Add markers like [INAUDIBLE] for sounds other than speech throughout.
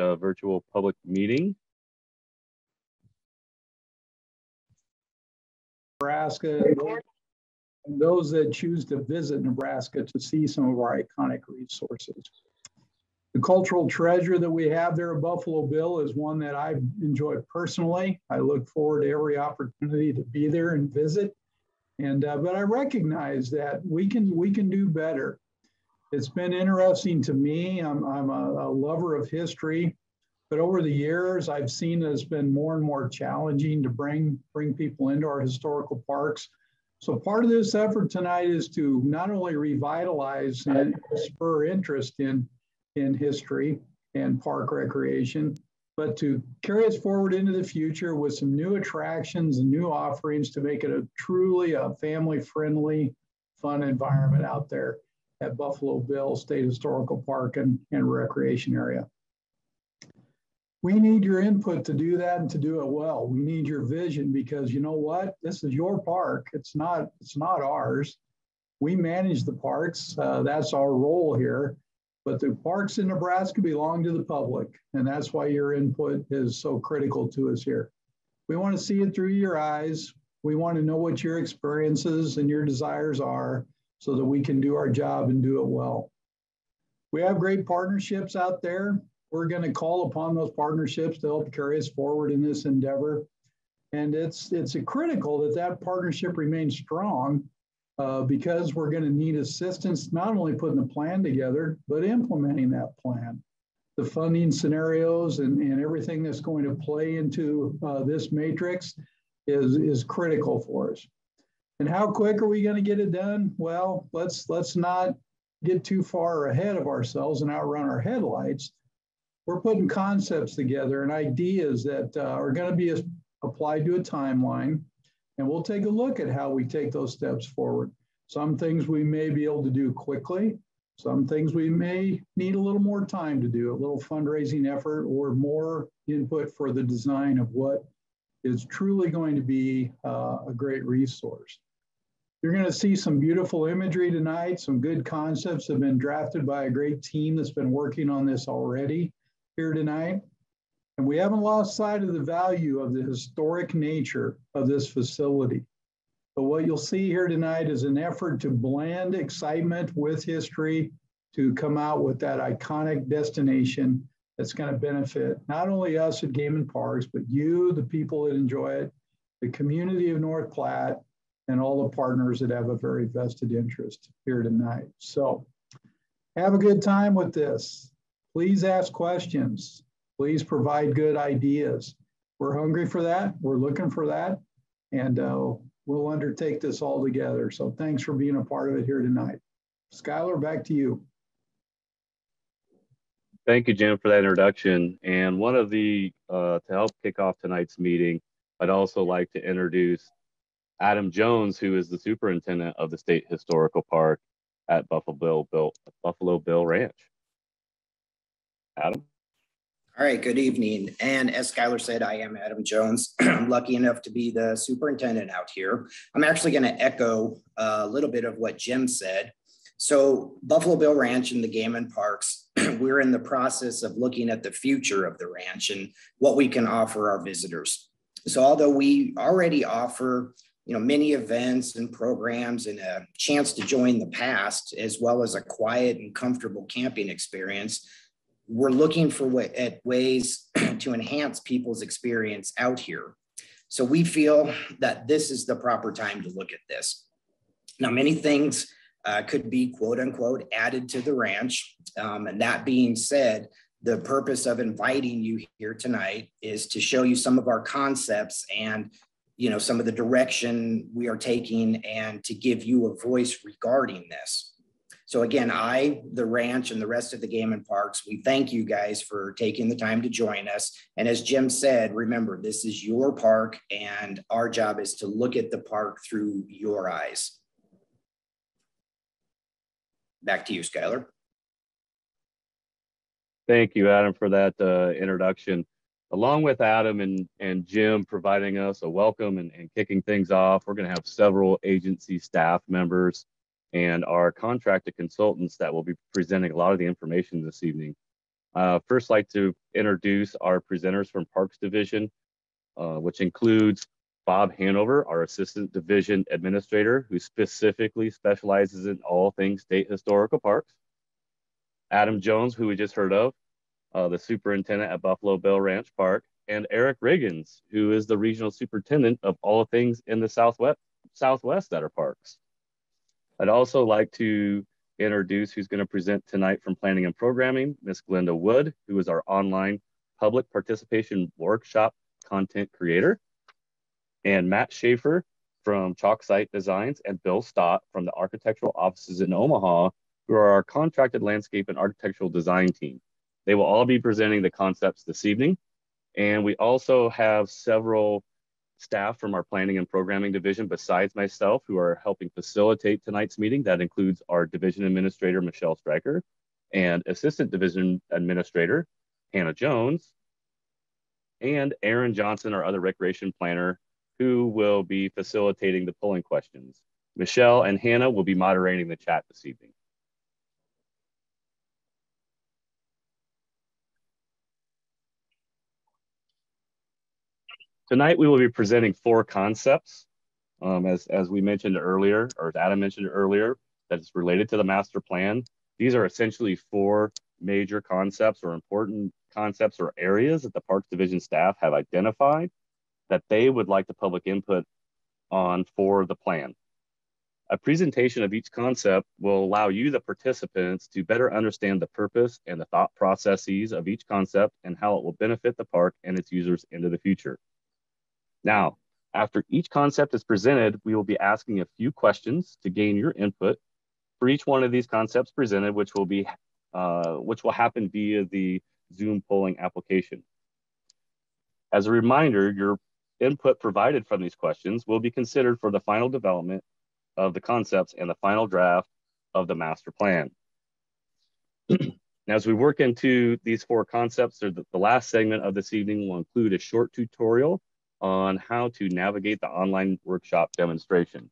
uh, virtual public meeting. Nebraska and those that choose to visit Nebraska to see some of our iconic resources. The cultural treasure that we have there at Buffalo Bill is one that I've enjoyed personally. I look forward to every opportunity to be there and visit. And uh, but I recognize that we can we can do better. It's been interesting to me. I'm, I'm a, a lover of history, but over the years, I've seen it's been more and more challenging to bring bring people into our historical parks. So part of this effort tonight is to not only revitalize and spur interest in in history and park recreation, but to carry us forward into the future with some new attractions and new offerings to make it a truly a family friendly, fun environment out there at Buffalo Bill State Historical Park and, and Recreation Area. We need your input to do that and to do it well. We need your vision because you know what? This is your park. It's not, it's not ours. We manage the parks. Uh, that's our role here. But the parks in Nebraska belong to the public, and that's why your input is so critical to us here. We want to see it through your eyes. We want to know what your experiences and your desires are so that we can do our job and do it well. We have great partnerships out there. We're going to call upon those partnerships to help carry us forward in this endeavor. And it's, it's critical that that partnership remains strong uh, because we're going to need assistance not only putting the plan together, but implementing that plan. The funding scenarios and, and everything that's going to play into uh, this matrix is, is critical for us. And how quick are we going to get it done? Well, let's let's not get too far ahead of ourselves and outrun our headlights. We're putting concepts together and ideas that uh, are going to be applied to a timeline and we'll take a look at how we take those steps forward. Some things we may be able to do quickly. Some things we may need a little more time to do, a little fundraising effort or more input for the design of what is truly going to be uh, a great resource. You're going to see some beautiful imagery tonight. Some good concepts have been drafted by a great team that's been working on this already here tonight. And we haven't lost sight of the value of the historic nature of this facility. But what you'll see here tonight is an effort to blend excitement with history to come out with that iconic destination that's going to benefit not only us at Game and Parks, but you, the people that enjoy it, the community of North Platte, and all the partners that have a very vested interest here tonight. So have a good time with this. Please ask questions. Please provide good ideas. We're hungry for that. We're looking for that. And uh, we'll undertake this all together. So thanks for being a part of it here tonight. Skylar, back to you. Thank you, Jim, for that introduction. And one of the, uh, to help kick off tonight's meeting, I'd also like to introduce Adam Jones, who is the superintendent of the State Historical Park at Buffalo Bill, Bill Buffalo Bill Ranch. Adam. All right, good evening. And as Skylar said, I am Adam Jones. [CLEARS THROAT] I'm lucky enough to be the superintendent out here. I'm actually going to echo a little bit of what Jim said. So, Buffalo Bill Ranch and the Game and Parks, [CLEARS THROAT] we're in the process of looking at the future of the ranch and what we can offer our visitors. So, although we already offer you know many events and programs and a chance to join the past as well as a quiet and comfortable camping experience we're looking for way, at ways [CLEARS THROAT] to enhance people's experience out here. So we feel that this is the proper time to look at this. Now, many things uh, could be quote unquote added to the ranch. Um, and that being said, the purpose of inviting you here tonight is to show you some of our concepts and you know some of the direction we are taking and to give you a voice regarding this so again, I, the ranch, and the rest of the game and parks, we thank you guys for taking the time to join us. And as Jim said, remember, this is your park, and our job is to look at the park through your eyes. Back to you, Skylar. Thank you, Adam, for that uh, introduction. Along with Adam and, and Jim providing us a welcome and, and kicking things off, we're going to have several agency staff members and our contracted consultants that will be presenting a lot of the information this evening. Uh, first, like to introduce our presenters from Parks Division, uh, which includes Bob Hanover, our Assistant Division Administrator, who specifically specializes in all things state historical parks. Adam Jones, who we just heard of, uh, the Superintendent at Buffalo Bill Ranch Park, and Eric Riggins, who is the Regional Superintendent of all things in the Southwest, Southwest at our parks. I'd also like to introduce who's going to present tonight from Planning and Programming, Miss Glenda Wood, who is our online public participation workshop content creator, and Matt Schaefer from Chalk Site Designs, and Bill Stott from the architectural offices in Omaha, who are our contracted landscape and architectural design team. They will all be presenting the concepts this evening. And we also have several staff from our planning and programming division besides myself who are helping facilitate tonight's meeting. That includes our division administrator, Michelle Stryker, and assistant division administrator, Hannah Jones, and Aaron Johnson, our other recreation planner, who will be facilitating the polling questions. Michelle and Hannah will be moderating the chat this evening. Tonight, we will be presenting four concepts, um, as, as we mentioned earlier, or as Adam mentioned earlier, that is related to the master plan. These are essentially four major concepts or important concepts or areas that the Parks Division staff have identified that they would like the public input on for the plan. A presentation of each concept will allow you, the participants, to better understand the purpose and the thought processes of each concept and how it will benefit the park and its users into the future. Now, after each concept is presented, we will be asking a few questions to gain your input for each one of these concepts presented, which will be uh, which will happen via the Zoom polling application. As a reminder, your input provided from these questions will be considered for the final development of the concepts and the final draft of the master plan. Now, as we work into these four concepts, the, the last segment of this evening will include a short tutorial on how to navigate the online workshop demonstration.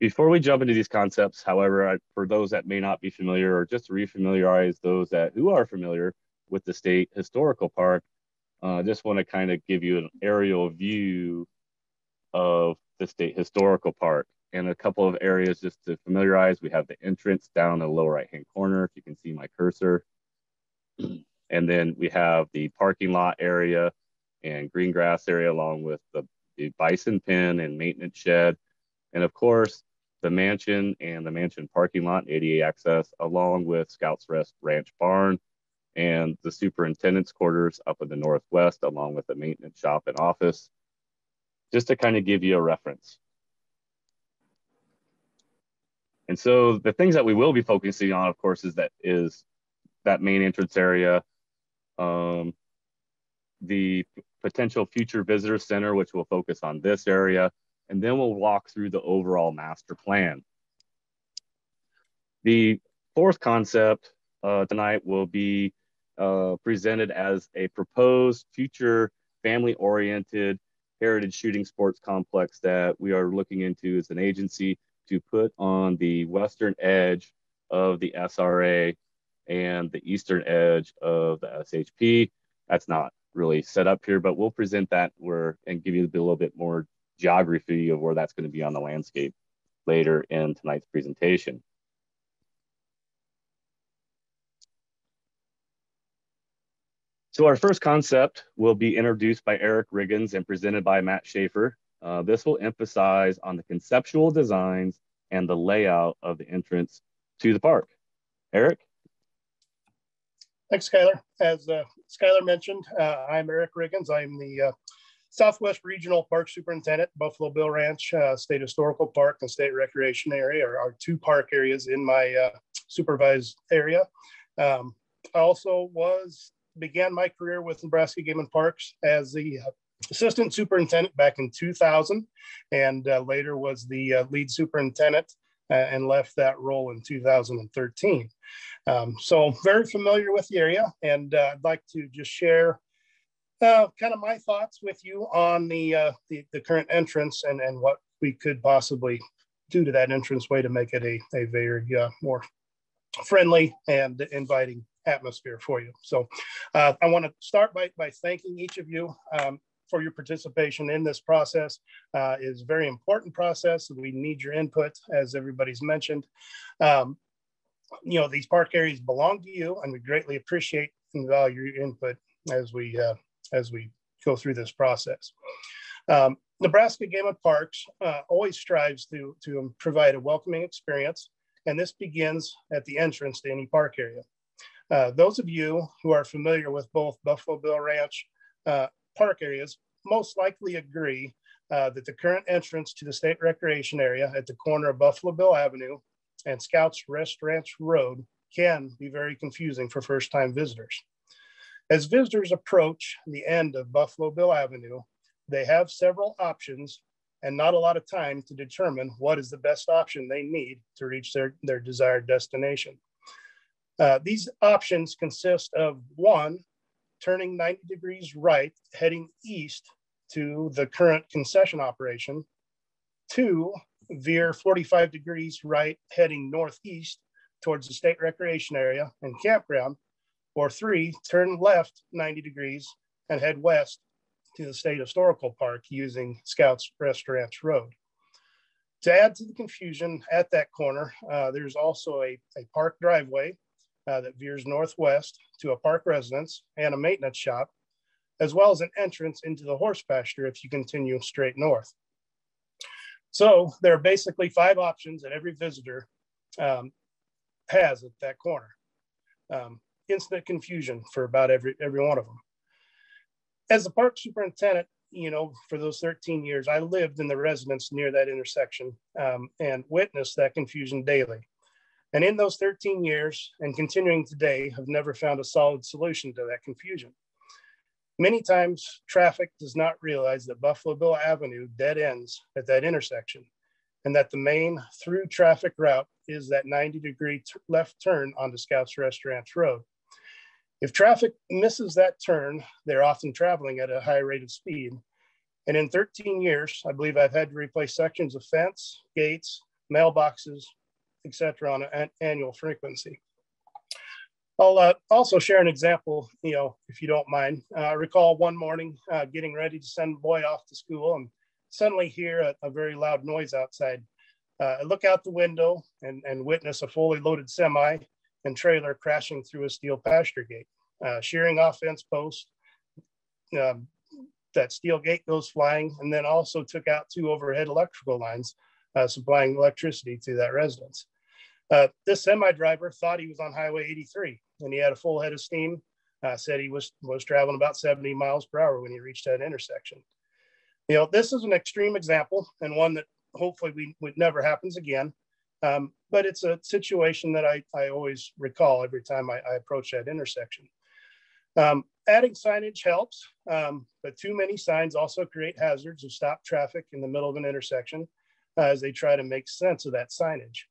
Before we jump into these concepts, however, for those that may not be familiar or just to refamiliarize those that who are familiar with the state historical park, I uh, just want to kind of give you an aerial view of the state historical park and a couple of areas just to familiarize. We have the entrance down in the lower right hand corner, if you can see my cursor. And then we have the parking lot area and green grass area along with the, the bison pen and maintenance shed. And of course, the mansion and the mansion parking lot, ADA access, along with Scouts Rest Ranch Barn and the superintendent's quarters up in the northwest, along with the maintenance shop and office, just to kind of give you a reference. And so the things that we will be focusing on, of course, is that is that main entrance area, um, the potential future visitor center, which will focus on this area, and then we'll walk through the overall master plan. The fourth concept uh, tonight will be uh, presented as a proposed future family-oriented heritage shooting sports complex that we are looking into as an agency to put on the western edge of the SRA and the eastern edge of the SHP. That's not really set up here, but we'll present that where and give you a little bit more geography of where that's going to be on the landscape later in tonight's presentation. So our first concept will be introduced by Eric Riggins and presented by Matt Schaefer. Uh, this will emphasize on the conceptual designs and the layout of the entrance to the park. Eric? Thanks, Skylar. As uh, Skylar mentioned, uh, I'm Eric Riggins. I'm the uh, Southwest Regional Park Superintendent, Buffalo Bill Ranch uh, State Historical Park and State Recreation Area are, two park areas in my uh, supervised area. Um, I also was began my career with Nebraska Game and Parks as the uh, assistant superintendent back in 2000 and later was the lead superintendent and left that role in 2013. Um, so very familiar with the area, and uh, I'd like to just share uh, kind of my thoughts with you on the, uh, the, the current entrance and and what we could possibly do to that entrance way to make it a, a very uh, more friendly and inviting atmosphere for you. So uh, I want to start by, by thanking each of you um, for your participation in this process. Uh, is a very important process. We need your input, as everybody's mentioned. Um, you know, these park areas belong to you, and we greatly appreciate and value your input as we uh, as we go through this process. Um, Nebraska Game of Parks uh, always strives to, to provide a welcoming experience, and this begins at the entrance to any park area. Uh, those of you who are familiar with both Buffalo Bill Ranch uh, park areas most likely agree uh, that the current entrance to the state recreation area at the corner of Buffalo Bill Avenue and Scouts Rest Ranch Road can be very confusing for first time visitors. As visitors approach the end of Buffalo Bill Avenue, they have several options and not a lot of time to determine what is the best option they need to reach their, their desired destination. Uh, these options consist of one, turning 90 degrees right, heading east to the current concession operation, two, veer 45 degrees right, heading northeast towards the state recreation area and campground, or three, turn left 90 degrees and head west to the State Historical Park using Scouts Rest Ranch Road. To add to the confusion at that corner, uh, there's also a, a park driveway uh, that veers northwest to a park residence and a maintenance shop, as well as an entrance into the horse pasture if you continue straight north. So there are basically five options that every visitor um, has at that corner. Um, instant confusion for about every, every one of them as a park superintendent, you know, for those 13 years, I lived in the residence near that intersection um, and witnessed that confusion daily. And in those 13 years and continuing today, have never found a solid solution to that confusion. Many times, traffic does not realize that Buffalo Bill Avenue dead ends at that intersection and that the main through traffic route is that 90 degree left turn onto Scouts Rest Ranch Road. If traffic misses that turn, they're often traveling at a high rate of speed. And in 13 years, I believe I've had to replace sections of fence, gates, mailboxes, etc., on an annual frequency. I'll uh, also share an example, you know, if you don't mind. Uh, I recall one morning uh, getting ready to send a boy off to school and suddenly hear a, a very loud noise outside. Uh, I look out the window and, and witness a fully loaded semi and trailer crashing through a steel pasture gate, uh, shearing off fence post. Um, that steel gate goes flying and then also took out two overhead electrical lines uh, supplying electricity to that residence. Uh, this semi driver thought he was on Highway 83 and he had a full head of steam. Uh, said he was was traveling about 70 miles per hour when he reached that intersection. You know, this is an extreme example and one that hopefully we, we never happens again. Um, but it's a situation that I, I always recall every time I, I approach that intersection. Um, adding signage helps, um, but too many signs also create hazards of stop traffic in the middle of an intersection uh, as they try to make sense of that signage.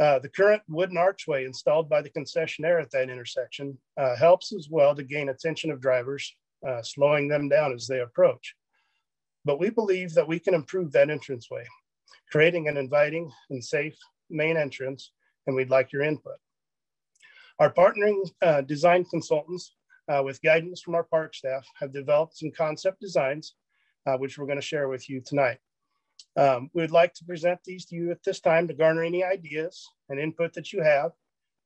Uh, the current wooden archway installed by the concessionaire at that intersection uh, helps as well to gain attention of drivers, uh, slowing them down as they approach. But we believe that we can improve that entranceway creating an inviting and safe main entrance, and we'd like your input. Our partnering uh, design consultants uh, with guidance from our park staff have developed some concept designs, which we're gonna share with you tonight. Um, we'd like to present these to you at this time to garner any ideas and input that you have.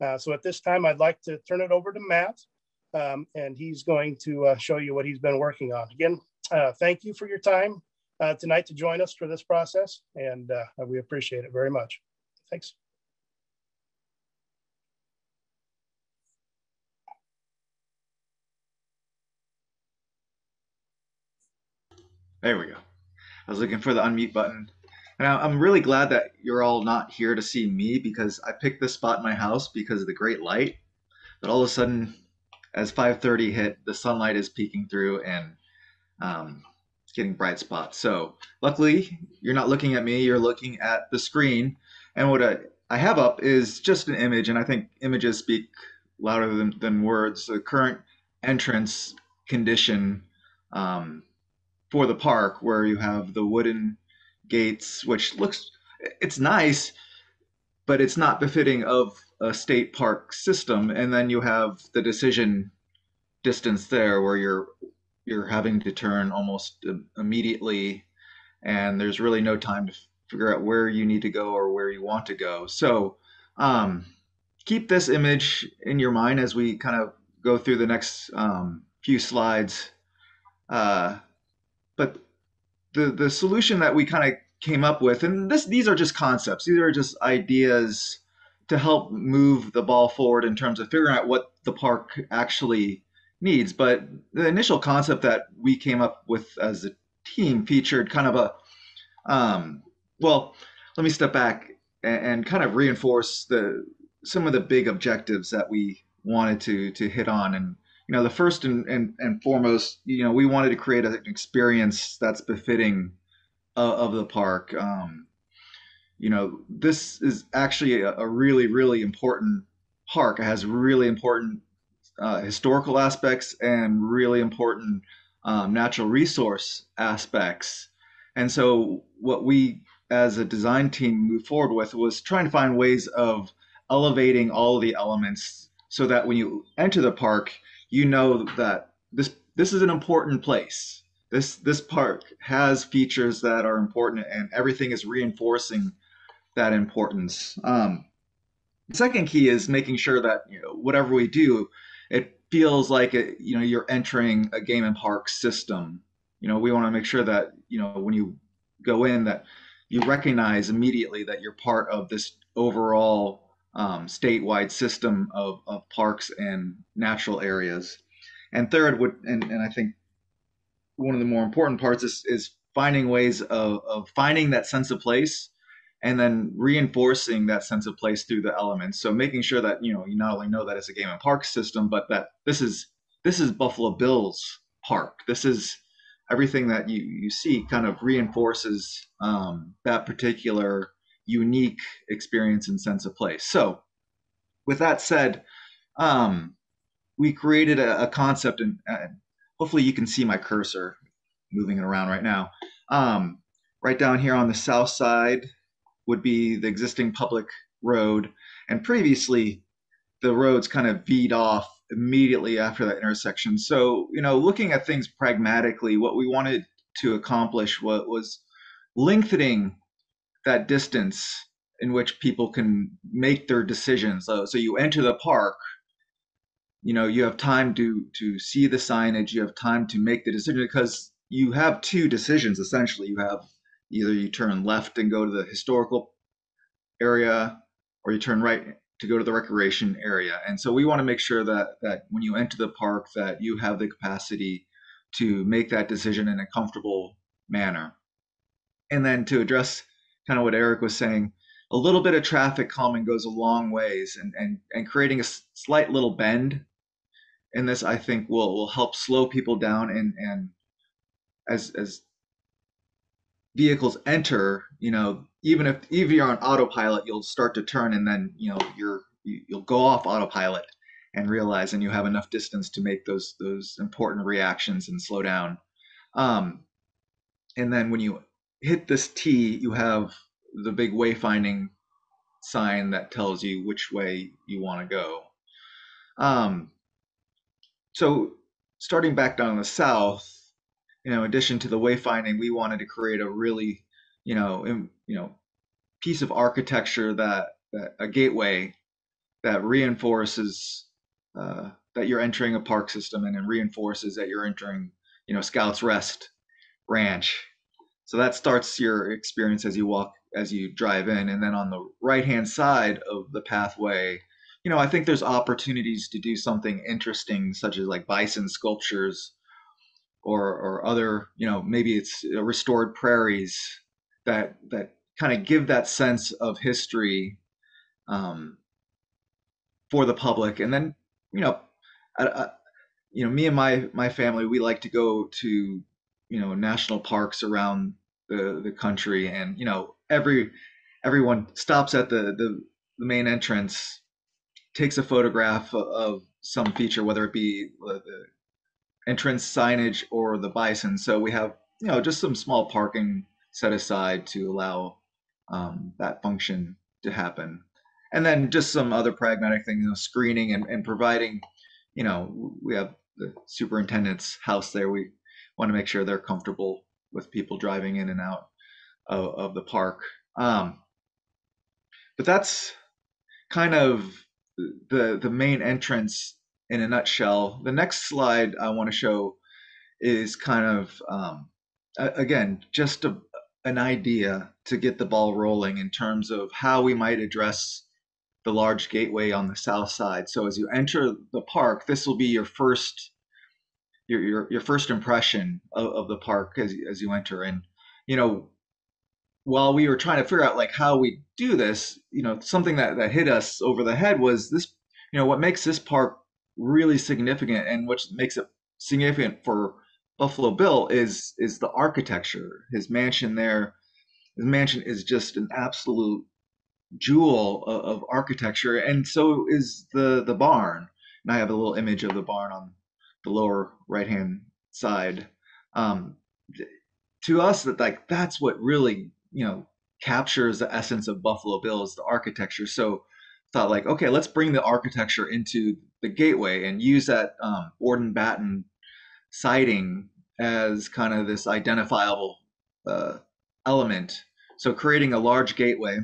Uh, so at this time, I'd like to turn it over to Matt, um, and he's going to uh, show you what he's been working on. Again, uh, thank you for your time uh, tonight to join us for this process, and uh, we appreciate it very much. Thanks. There we go. I was looking for the unmute button. And I'm really glad that you're all not here to see me because I picked this spot in my house because of the great light. But all of a sudden, as 5:30 hit, the sunlight is peeking through, and um, getting bright spots. So luckily, you're not looking at me, you're looking at the screen. And what I, I have up is just an image, and I think images speak louder than, than words. The current entrance condition um, for the park, where you have the wooden gates, which looks it's nice, but it's not befitting of a state park system. And then you have the decision distance there where you're you're having to turn almost immediately and there's really no time to figure out where you need to go or where you want to go. So um, keep this image in your mind as we kind of go through the next um, few slides. Uh, but the the solution that we kind of came up with, and this these are just concepts. These are just ideas to help move the ball forward in terms of figuring out what the park actually needs. But the initial concept that we came up with as a team featured kind of a um, well, let me step back and, and, kind of reinforce the some of the big objectives that we wanted to to hit on. And you know, the first and, and, and foremost, you know, we wanted to create an experience that's befitting uh, of the park. Um, you know, this is actually a, a, really, really important park. It has really important uh, historical aspects and really important um, natural resource aspects. And so, what we as a design team moved forward with was trying to find ways of elevating all of the elements so that when you enter the park, you know that this this is an important place. This this park has features that are important, and everything is reinforcing that importance. Um, the second key is making sure that you know whatever we do, it feels like it, you know you're entering a game and park system you know we want to make sure that you know when you go in that you recognize immediately that you're part of this overall um, statewide system of, of parks and natural areas. And third would and, and i think one of the more important parts is, is finding ways of, of finding that sense of place and then reinforcing that sense of place through the elements. So making sure that you know you not only know that it's a game and park system but that this is this is buffalo bills park. This is everything that you, you see kind of reinforces um, that particular unique experience and sense of place. So, with that said, um, we created a, a concept, and, hopefully you can see my cursor moving it around right now. Um, right down here on the south side would be the existing public road, and previously the roads kind of veed off immediately after that intersection. So, you know, looking at things pragmatically, what we wanted to accomplish what was lengthening that distance in which people can make their decisions. So, so you enter the park, you know, you have time to to see the signage, you have time to make the decision because you have two decisions essentially. You have either you turn left and go to the historical area or you turn right to go to the recreation area. And so we want to make sure that that when you enter the park that you have the capacity to make that decision in a comfortable manner. And then to address kind of what Eric was saying, a little bit of traffic calming goes a long ways and and and creating a slight little bend in this I think will will help slow people down and and as as vehicles enter, you know, even if even if you're on autopilot, you'll start to turn and then you know you're you, you'll go off autopilot and realize and you have enough distance to make those those important reactions and slow down. Um, and then when you hit this T, you have the big wayfinding sign that tells you which way you want to go. Um, so starting back down the south, you know, in addition to the wayfinding, we wanted to create a really, you know, in, you know, piece of architecture that, that a gateway that reinforces uh, that you're entering a park system and then reinforces that you're entering, you know, Scouts Rest Ranch. So that starts your experience as you walk, as you drive in, and then on the right hand side of the pathway, you know, I think there's opportunities to do something interesting, such as like bison sculptures or or other you know maybe it's restored prairies that that kind of give that sense of history um, for the public. And then you know I, I, you know me and my my family we like to go to you know national parks around the the country and you know every everyone stops at the the, the main entrance takes a photograph of some feature whether it be the entrance signage or the bison. So we have, you know, just some small parking set aside to allow um, that function to happen. And then just some other pragmatic things, you know, screening and, and providing, you know, we have the superintendent's house there. We want to make sure they're comfortable with people driving in and out of, of the park. Um, but that's kind of the the main entrance in a nutshell. The next slide I want to show is kind of um, again just a, an idea to get the ball rolling in terms of how we might address the large gateway on the south side. So as you enter the park, this will be your first your your, your first impression of, of the park as as you enter. And you know, while we were trying to figure out like how we do this, you know, something that that hit us over the head was this. You know, what makes this park really significant and what makes it significant for Buffalo Bill is is the architecture. His mansion there, his mansion is just an absolute jewel of, of architecture, and so is the the barn. And I have a little image of the barn on the lower right hand side. Um, to us, that like that's what really you know captures the essence of Buffalo Bill is the architecture. So thought like, okay, let's bring the architecture into the gateway and use that um, Batten siding as kind of this identifiable uh, element. So creating a large gateway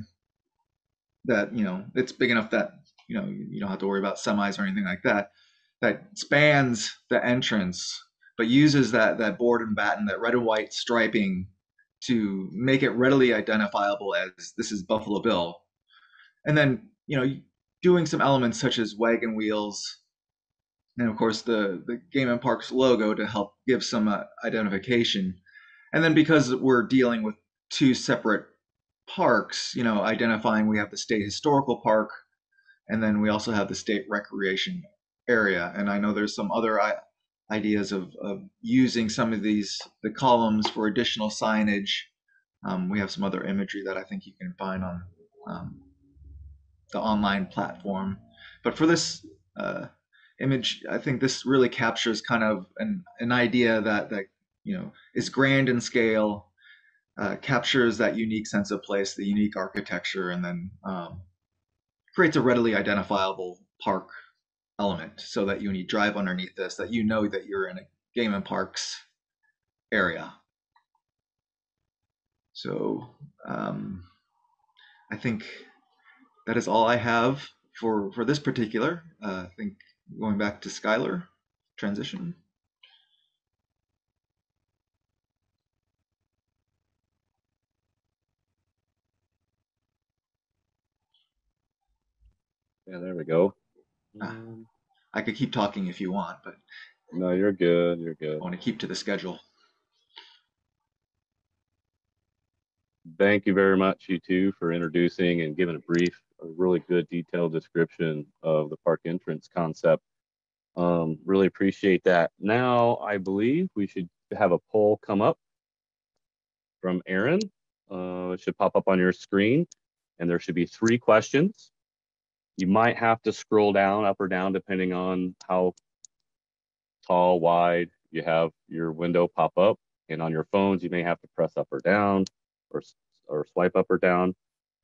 that you know it's big enough that you know you don't have to worry about semis or anything like that that spans the entrance but uses that that board and batten that red and white striping to make it readily identifiable as this is buffalo bill. And then you know doing some elements such as wagon wheels and of course the the game and parks logo to help give some uh, identification. And then because we're dealing with two separate parks, you know, identifying we have the state historical park and then we also have the state recreation area. And I know there's some other ideas of, of using some of these, the columns for additional signage. Um, we have some other imagery that I think you can find on um, the online platform. But for this uh, image, I think this really captures kind of an, an idea that, that, you know, is grand in scale, uh, captures that unique sense of place, the unique architecture, and then um, creates a readily identifiable park element so that when you drive underneath this, that you know that you're in a game and parks area. So um, I think that is all I have for for this particular. Uh, I think going back to Skylar transition. Yeah, there we go. Ah. I could keep talking if you want, but No, you're good. You're good. I want to keep to the schedule. Thank you very much, you two, for introducing and giving a brief, a really good detailed description of the park entrance concept. Um, really appreciate that. Now, I believe we should have a poll come up from Aaron. Uh, it should pop up on your screen, and there should be three questions. You might have to scroll down, up or down, depending on how tall, wide you have your window pop up. And on your phones, you may have to press up or down or, or swipe up or down.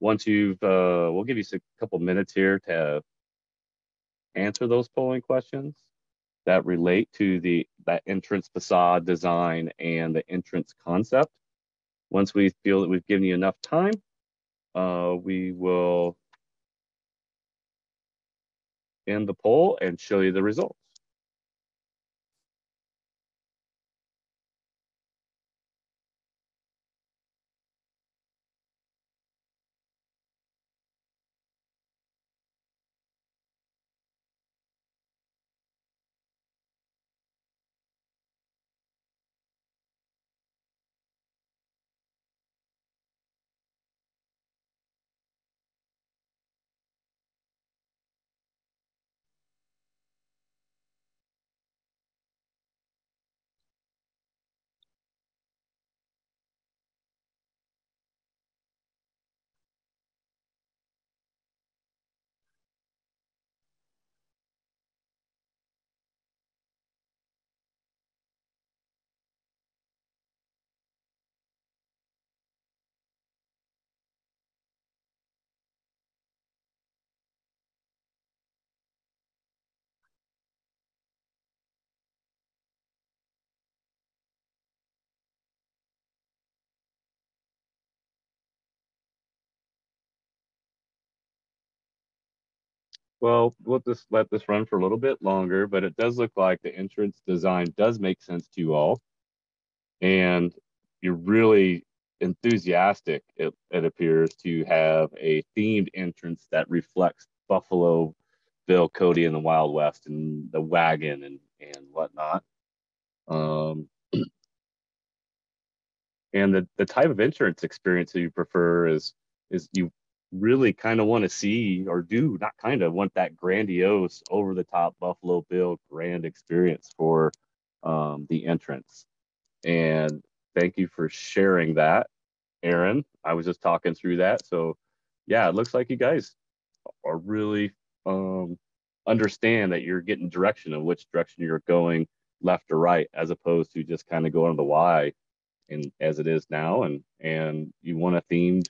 Once you've, uh, we'll give you a couple minutes here to answer those polling questions that relate to the that entrance facade design and the entrance concept. Once we feel that we've given you enough time, uh, we will end the poll and show you the results. Well, we'll just let this run for a little bit longer, but it does look like the entrance design does make sense to you all. And you're really enthusiastic, it, it appears, to have a themed entrance that reflects Buffalo Bill Cody and the Wild West and the wagon and, and whatnot. Um, [CLEARS THROAT] and the, the type of insurance experience that you prefer is is you really kind of want to see or do not kind of want that grandiose over the top buffalo bill grand experience for um, the entrance. And thank you for sharing that aaron. I was just talking through that. So yeah it looks like you guys are really um, understand that you're getting direction of which direction you're going left or right as opposed to just kind of going to the y and as it is now and and you want a themed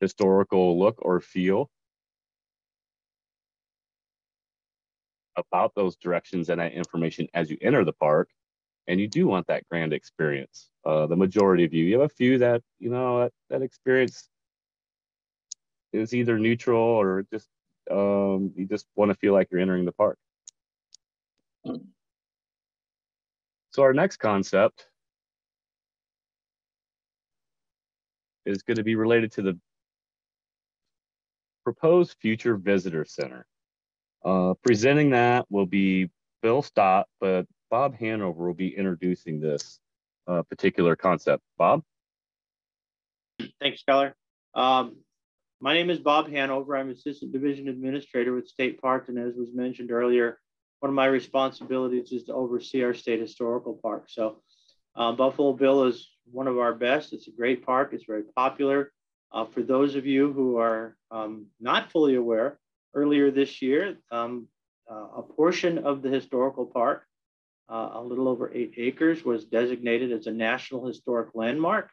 historical look or feel about those directions and that information as you enter the park and you do want that grand experience. Uh, the majority of you you have a few that you know that, that experience is either neutral or just um, you just want to feel like you're entering the park. So our next concept is going to be related to the proposed future visitor center. Uh, presenting that will be Bill Stott, but Bob Hanover will be introducing this uh, particular concept. Bob? Thanks, Skylar. Um, my name is Bob Hanover. I'm Assistant Division Administrator with State Parks, and as was mentioned earlier, one of my responsibilities is to oversee our state historical park. So uh, Buffalo Bill is one of our best. It's a great park. It's very popular. Uh, for those of you who are um, not fully aware, earlier this year, um, uh, a portion of the historical park, uh, a little over eight acres, was designated as a National Historic Landmark.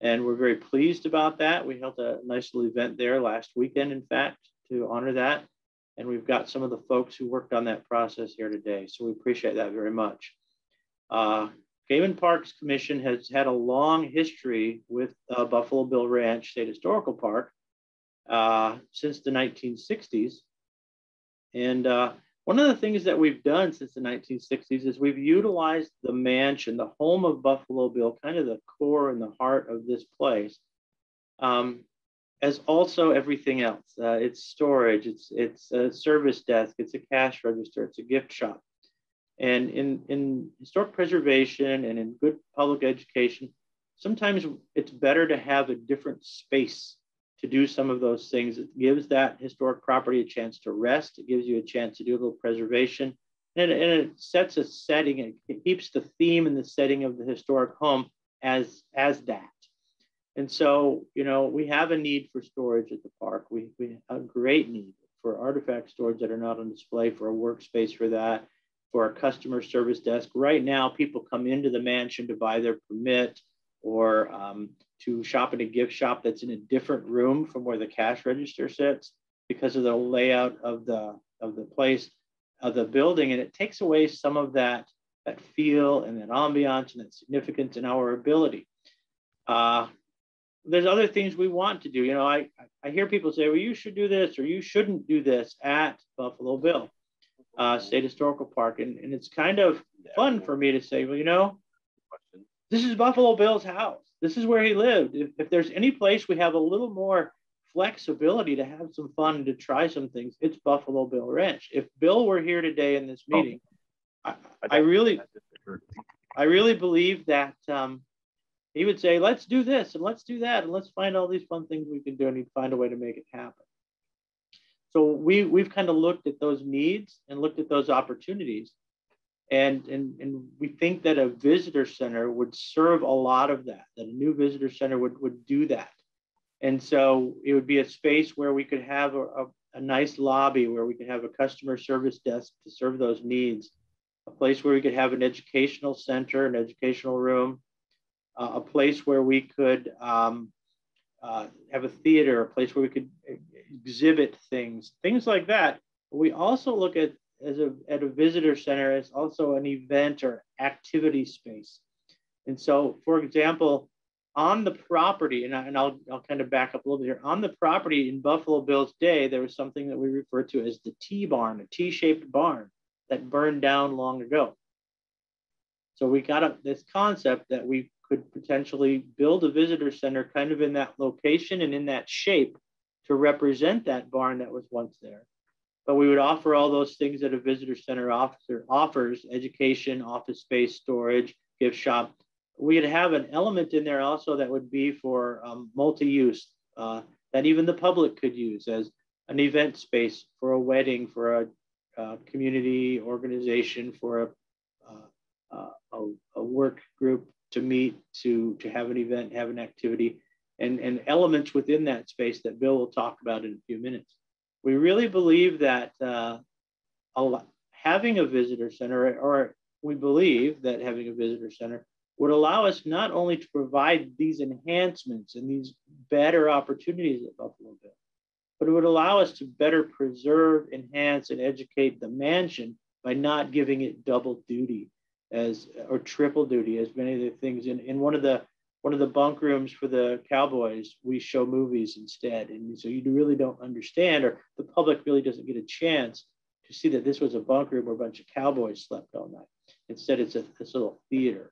And we're very pleased about that. We held a nice little event there last weekend, in fact, to honor that. And we've got some of the folks who worked on that process here today. So we appreciate that very much. Uh, Game and Parks Commission has had a long history with uh, Buffalo Bill Ranch State Historical Park uh, since the 1960s. And uh, one of the things that we've done since the 1960s is we've utilized the mansion, the home of Buffalo Bill, kind of the core and the heart of this place, um, as also everything else. Uh, it's storage, it's, it's a service desk, it's a cash register, it's a gift shop. And in, in historic preservation and in good public education, sometimes it's better to have a different space to do some of those things. It gives that historic property a chance to rest. It gives you a chance to do a little preservation. And, and it sets a setting, and it keeps the theme and the setting of the historic home as, as that. And so, you know, we have a need for storage at the park. We, we a great need for artifact storage that are not on display, for a workspace for that for our customer service desk. Right now, people come into the mansion to buy their permit or um, to shop in a gift shop that's in a different room from where the cash register sits because of the layout of the of the place of the building, and it takes away some of that that feel and that ambiance and that significance and our ability. Uh, there's other things we want to do. You know, I I hear people say, well, you should do this or you shouldn't do this at Buffalo Bill uh, State Historical Park. And, and it's kind of fun for me to say, well, you know, this is Buffalo Bill's house. This is where he lived. If, if there's any place we have a little more flexibility to have some fun and to try some things, it's Buffalo Bill Ranch. If Bill were here today in this oh. meeting, I, I really, I really believe that um, he would say, let's do this and let's do that and let's find all these fun things we can do and he'd find a way to make it happen. So we, we've kind of looked at those needs and looked at those opportunities. And, and, and we think that a visitor center would serve a lot of that, that a new visitor center would, would do that. And so it would be a space where we could have a, a, a nice lobby, where we could have a customer service desk to serve those needs, a place where we could have an educational center, an educational room, uh, a place where we could um, uh, have a theater, a place where we could exhibit things, things like that. We also look at as a at a visitor center as also an event or activity space. And so, for example, on the property, and, I, and I'll, I'll kind of back up a little bit here. On the property in Buffalo Bill's day, there was something that we refer to as the T barn, a T shaped barn that burned down long ago. So we got this concept that we could potentially build a visitor center kind of in that location and in that shape to represent that barn that was once there. But we would offer all those things that a visitor center officer offers education, office space, storage, gift shop, we'd have an element in there also that would be for um, multi-use uh, that even the public could use as an event space for a wedding, for a, a community organization, for a, uh, a, a, work group to meet, to, to have an event, have an activity, and, and elements within that space that Bill will talk about in a few minutes. We really believe that uh, having a visitor center, or we believe that having a visitor center would allow us not only to provide these enhancements and these better opportunities at Buffalo Bill, but it would allow us to better preserve, enhance, and educate the mansion by not giving it double duty as or triple duty as many of the things in, in one of the one of the bunk rooms for the cowboys we show movies instead. And so you really don't understand or the public really doesn't get a chance to see that this was a bunk room where a bunch of cowboys slept all night. Instead it's a this little theater.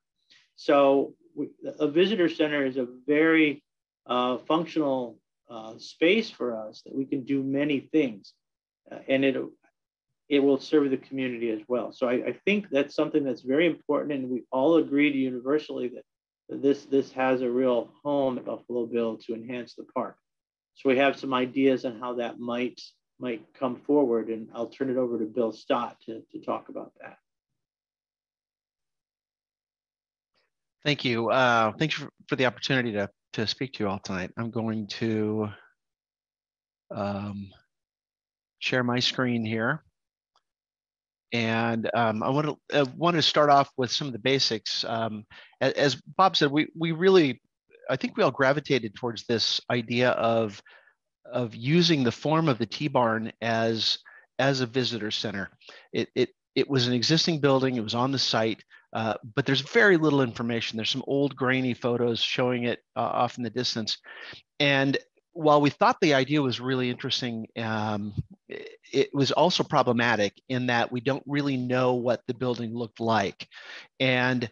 So we, a visitor center is a very uh, functional uh, space for us that we can do many things, uh, and it it will serve the community as well. So I, I, think that's something that's very important, and we all agreed universally that, that this this has a real home at Buffalo Bill to enhance the park. So we have some ideas on how that might might come forward, and I'll turn it over to Bill Stott to, to talk about that. Thank you. Uh, thanks for, for the opportunity to, to speak to you all tonight. I'm going to um, share my screen here. And um, I want to uh, want to start off with some of the basics. Um, as, as Bob said, we we really, I think we all gravitated towards this idea of of using the form of the T barn as as a visitor center. It it it was an existing building. It was on the site. Uh, but there's very little information. There's some old grainy photos showing it uh, off in the distance. And while we thought the idea was really interesting, um, it was also problematic in that we don't really know what the building looked like. And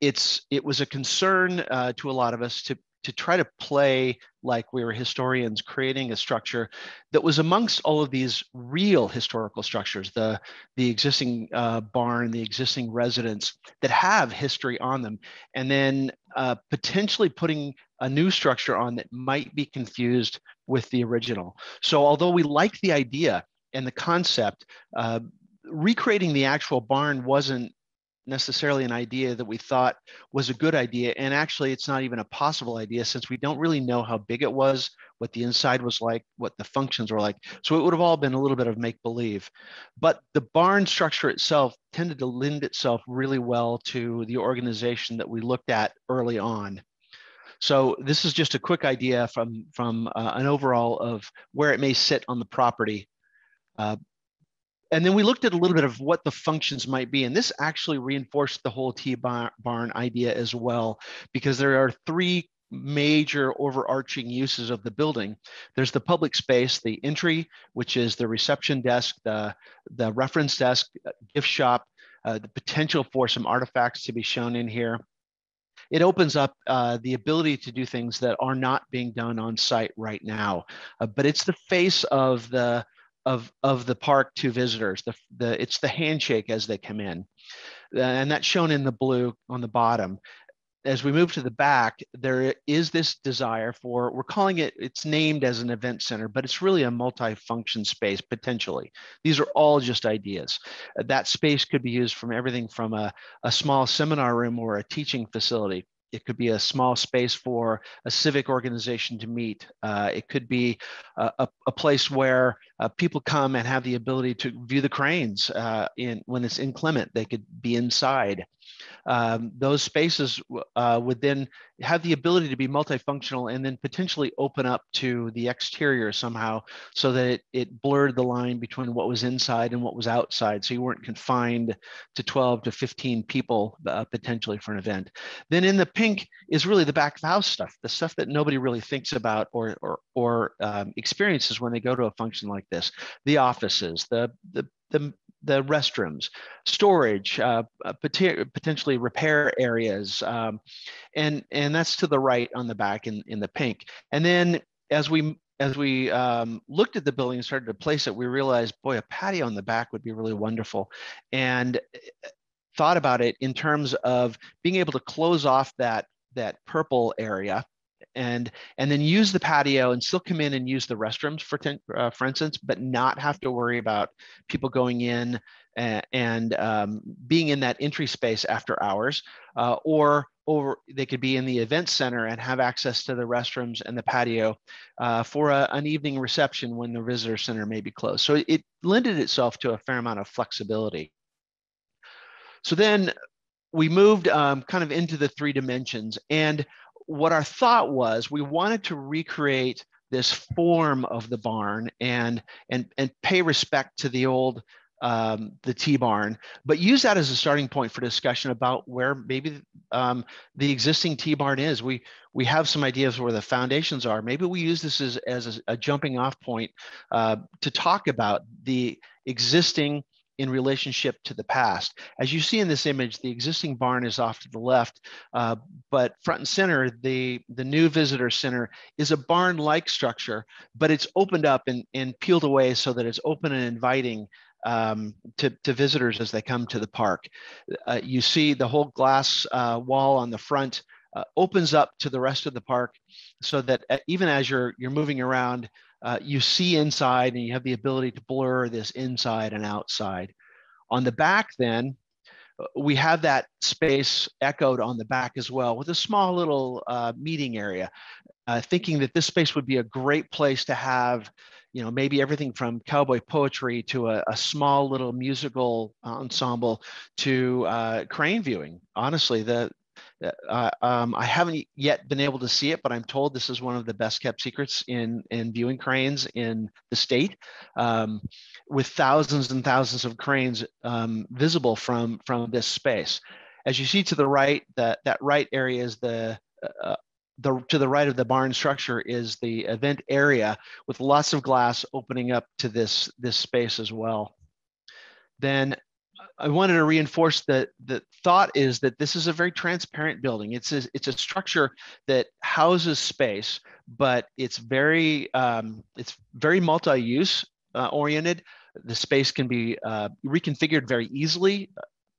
it's it was a concern uh, to a lot of us to to try to play like we were historians creating a structure that was amongst all of these real historical structures the the existing uh, barn the existing residence that have history on them and then uh, potentially putting a new structure on that might be confused with the original so although we like the idea and the concept uh, recreating the actual barn wasn't necessarily an idea that we thought was a good idea. And actually, it's not even a possible idea since we don't really know how big it was, what the inside was like, what the functions were like. So it would have all been a little bit of make believe. But the barn structure itself tended to lend itself really well to the organization that we looked at early on. So this is just a quick idea from, from uh, an overall of where it may sit on the property. Uh, and then we looked at a little bit of what the functions might be. And this actually reinforced the whole T-barn idea as well, because there are three major overarching uses of the building. There's the public space, the entry, which is the reception desk, the, the reference desk, uh, gift shop, uh, the potential for some artifacts to be shown in here. It opens up uh, the ability to do things that are not being done on site right now, uh, but it's the face of the of of the park to visitors. The, the it's the handshake as they come in, and that's shown in the blue on the bottom. As we move to the back, there is this desire for we're calling it. It's named as an event center, but it's really a multi-function space potentially. These are all just ideas. That space could be used from everything from a, a small seminar room or a teaching facility it could be a small space for a civic organization to meet. Uh, it could be a, a place where uh, people come and have the ability to view the cranes uh, in when it's inclement. They could be inside. Um, those spaces uh, would then have the ability to be multifunctional and then potentially open up to the exterior somehow so that it, it blurred the line between what was inside and what was outside. So you weren't confined to 12 to 15 people uh, potentially for an event. Then in the pink is really the back of house stuff, the stuff that nobody really thinks about or, or, or um, experiences when they go to a function like this. The offices, the, the, the the restrooms, storage, uh, uh potentially repair areas, um, and and that's to the right on the back in in the pink. And then as we as we um, looked at the building and started to place it, we realized, boy, a patio on the back would be really wonderful, and uh, thought about it in terms of being able to close off that that purple area and and then use the patio and still come in and use the restrooms for uh, for instance, but not have to worry about people going in and, and um, being in that entry space after hours, uh, or or they could be in the event center and have access to the restrooms and the patio uh, for a, an evening reception when the visitor center may be closed. So it lended itself to a fair amount of flexibility. So then we moved um, kind of into the three dimensions and what our thought was we wanted to recreate this form of the barn and and and pay respect to the old um, the T barn, but use that as a starting point for discussion about where maybe um, the existing T barn is. We we have some ideas where the foundations are. Maybe we use this as as a, a jumping off point uh, to talk about the existing in relationship to the past. As you see in this image, the existing barn is off to the left, uh, but front and center, the, the new visitor center is a barn-like structure, but it's opened up and, and peeled away so that it's open and inviting um, to, to visitors as they come to the park. Uh, you see the whole glass uh, wall on the front uh, opens up to the rest of the park so that uh, even as you're, you're moving around, uh, you see inside and you have the ability to blur this inside and outside. On the back then, uh, we have that space echoed on the back as well with a small little uh, meeting area, uh, thinking that this space would be a great place to have you know maybe everything from cowboy poetry to a, a small little musical ensemble to uh, crane viewing honestly the uh, um, I haven't yet been able to see it, but I'm told this is one of the best kept secrets in in viewing cranes in the state, um, with thousands and thousands of cranes um, visible from from this space. As you see to the right, that that right area is the uh, the, to the right of the barn structure is the event area with lots of glass opening up to this this space as well. Then I wanted to reinforce that the thought is that this is a very transparent building. It's a, it's a structure that houses space, but it's very um, it's very multi-use uh, oriented. The space can be uh, reconfigured very easily,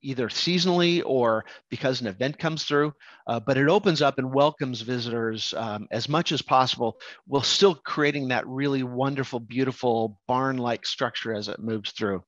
either seasonally or because an event comes through. Uh, but it opens up and welcomes visitors um, as much as possible, while still creating that really wonderful, beautiful barn-like structure as it moves through.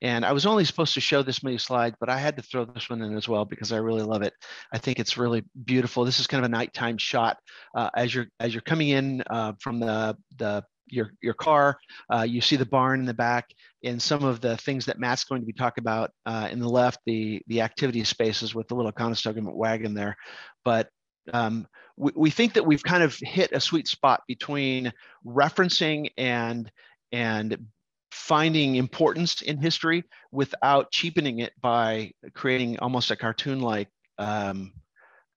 And I was only supposed to show this many slides, but I had to throw this one in as well because I really love it. I think it's really beautiful. This is kind of a nighttime shot uh, as you're as you're coming in uh, from the the your your car. Uh, you see the barn in the back, and some of the things that Matt's going to be talking about uh, in the left, the the activity spaces with the little Conestoga wagon there. But um, we, we think that we've kind of hit a sweet spot between referencing and and finding importance in history without cheapening it by creating almost a cartoon-like um,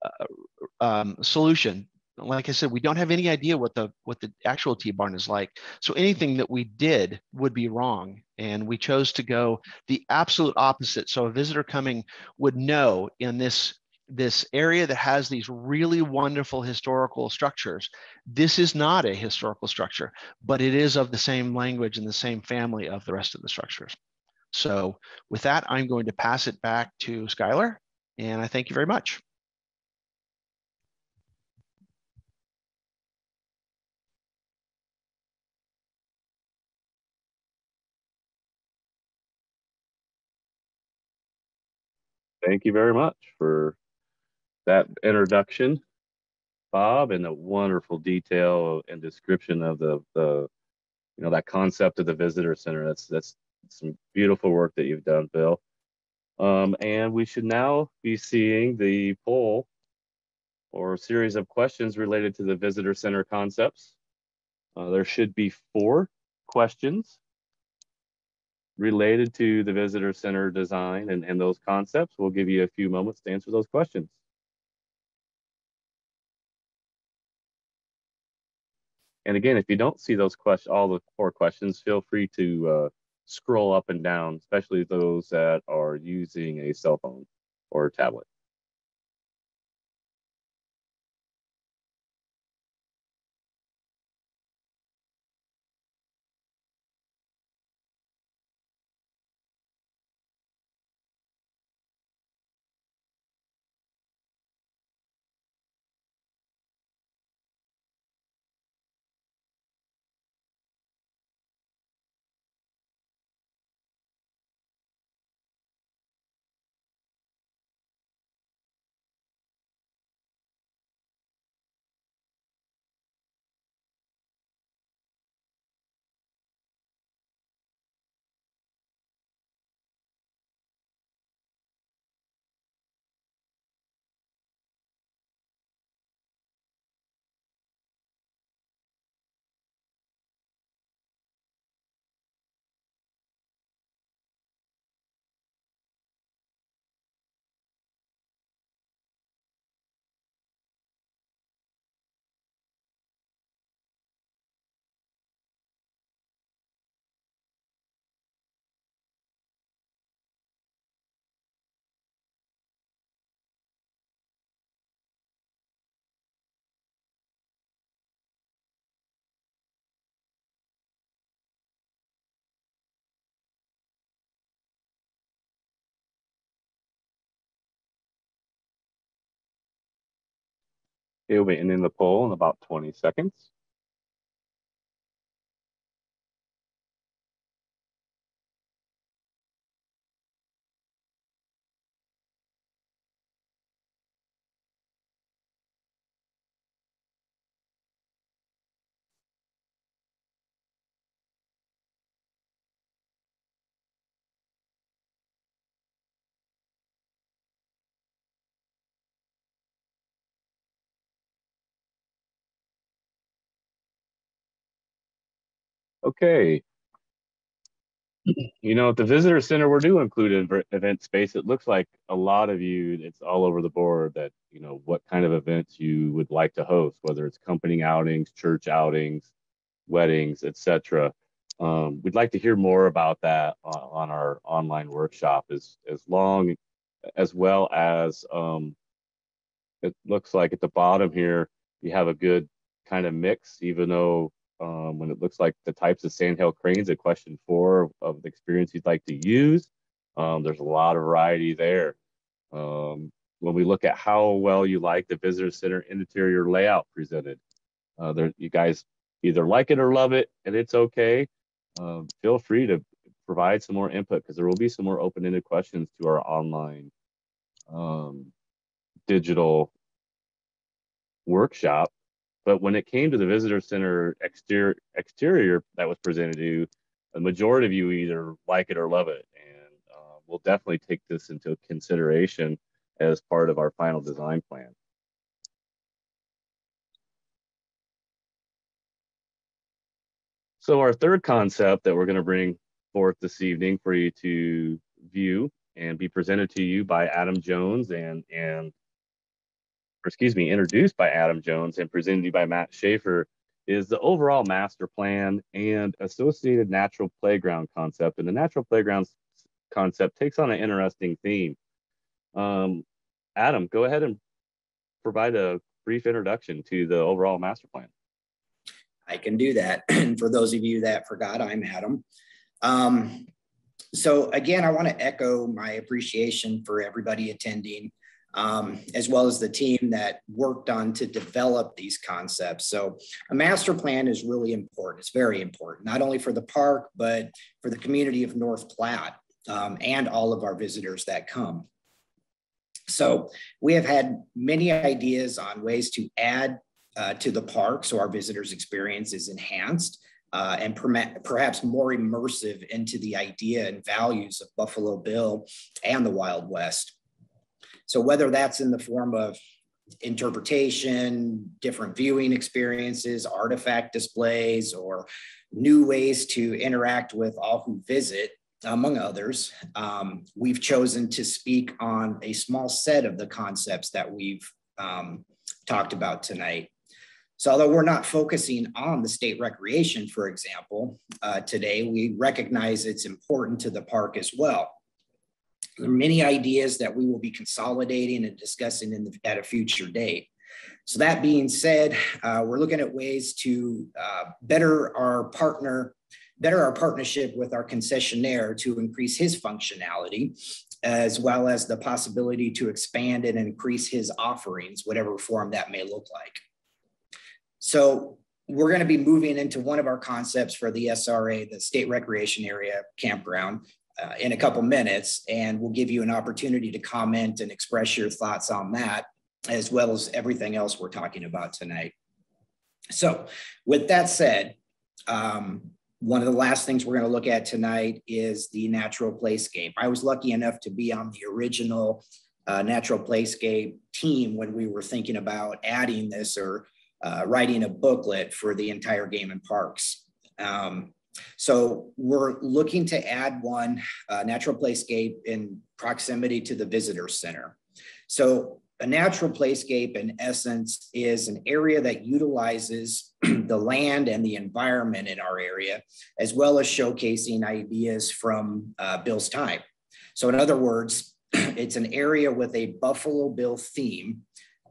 uh, um, solution. Like I said, we don't have any idea what the what the actual T-barn is like. So anything that we did would be wrong, and we chose to go the absolute opposite. So a visitor coming would know in this this area that has these really wonderful historical structures. This is not a historical structure, but it is of the same language and the same family of the rest of the structures. So with that, I'm going to pass it back to Skylar, and I thank you very much. Thank you very much for that introduction, Bob, and the wonderful detail and description of the the you know that concept of the visitor center. That's that's some beautiful work that you've done, Bill. Um, and we should now be seeing the poll or series of questions related to the visitor center concepts. Uh, there should be four questions related to the visitor center design and, and those concepts. We'll give you a few moments to answer those questions. And again, if you don't see those questions, all the four questions, feel free to uh, scroll up and down, especially those that are using a cell phone or tablet. It'll be ending the poll in about 20 seconds. Okay. You know, at the visitor center, we do include event space. It looks like a lot of you, it's all over the board that, you know, what kind of events you would like to host, whether it's company outings, church outings, weddings, etc. Um, we'd like to hear more about that on, on, our online workshop as, as long as well as um, it looks like at the bottom here, you have a good kind of mix, even though um, when it looks like the types of sandhill cranes at question four of the experience you'd like to use. Um, there's a lot of variety there. Um, when we look at how well you like the visitor center interior layout presented, uh, there, you guys either like it or love it, and it's okay. Um, feel free to provide some more input because there will be some more open-ended questions to our online um, digital workshop but when it came to the visitor center exterior, exterior that was presented to you, the majority of you either like it or love it. And uh, we'll definitely take this into consideration as part of our final design plan. So our third concept that we're going to bring forth this evening for you to view and be presented to you by Adam Jones and, and excuse me, introduced by Adam Jones and presented to you by Matt Schaefer, is the overall master plan and associated natural playground concept. And the natural playground concept takes on an interesting theme. Um, Adam, go ahead and provide a brief introduction to the overall master plan. I can do that. [CLEARS THROAT] And for those of you that forgot, I'm Adam. Um, so again, I want to echo my appreciation for everybody attending um, as well as the team that worked on to develop these concepts. So a master plan is really important. It's very important, not only for the park, but for the community of North Platte um, and all of our visitors that come. So we have had many ideas on ways to add uh, to the park so our visitors experience is enhanced. uh, and perhaps more immersive into the idea and values of Buffalo Bill and the Wild West. So whether that's in the form of interpretation, different viewing experiences, artifact displays, or new ways to interact with all who visit, among others, um, we've chosen to speak on a small set of the concepts that we've um, talked about tonight. So although we're not focusing on the state recreation, for example, uh, today, we recognize it's important to the park as well. There are many ideas that we will be consolidating and discussing the, at a future date. So that being said, uh, we're looking at ways to uh, better our partner, better our partnership with our concessionaire to increase his functionality, as well as the possibility to expand and increase his offerings, whatever form that may look like. So we're going to be moving into one of our concepts for the SRA, the State Recreation Area Campground, uh, in a couple minutes, and we'll give you an opportunity to comment and express your thoughts on that, as well as everything else we're talking about tonight. So, with that said, um, one of the last things we're going to look at tonight is the natural playscape. I was lucky enough to be on the original uh, natural playscape team when we were thinking about adding this or uh, writing a booklet for the entire game and parks. Um, so we're looking to add one uh, natural playscape in proximity to the visitor center. So a natural playscape in essence is an area that utilizes [CLEARS THROAT] the land and the environment in our area, as well as showcasing ideas from uh, Bill's time. So in other words, [CLEARS THROAT] it's an area with a Buffalo Bill theme,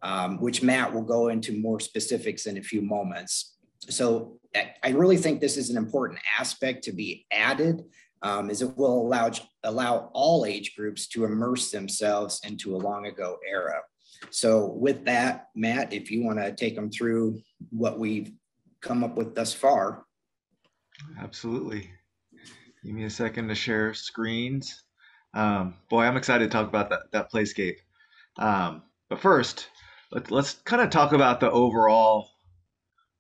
um, which Matt will go into more specifics in a few moments. So I really think this is an important aspect to be added um, is it will allow, allow all age groups to immerse themselves into a long ago era. So with that, Matt, if you want to take them through what we've come up with thus far. Absolutely. Give me a second to share screens. Um, boy, I'm excited to talk about that, that playscape. Um, but first, let, let's kind of talk about the overall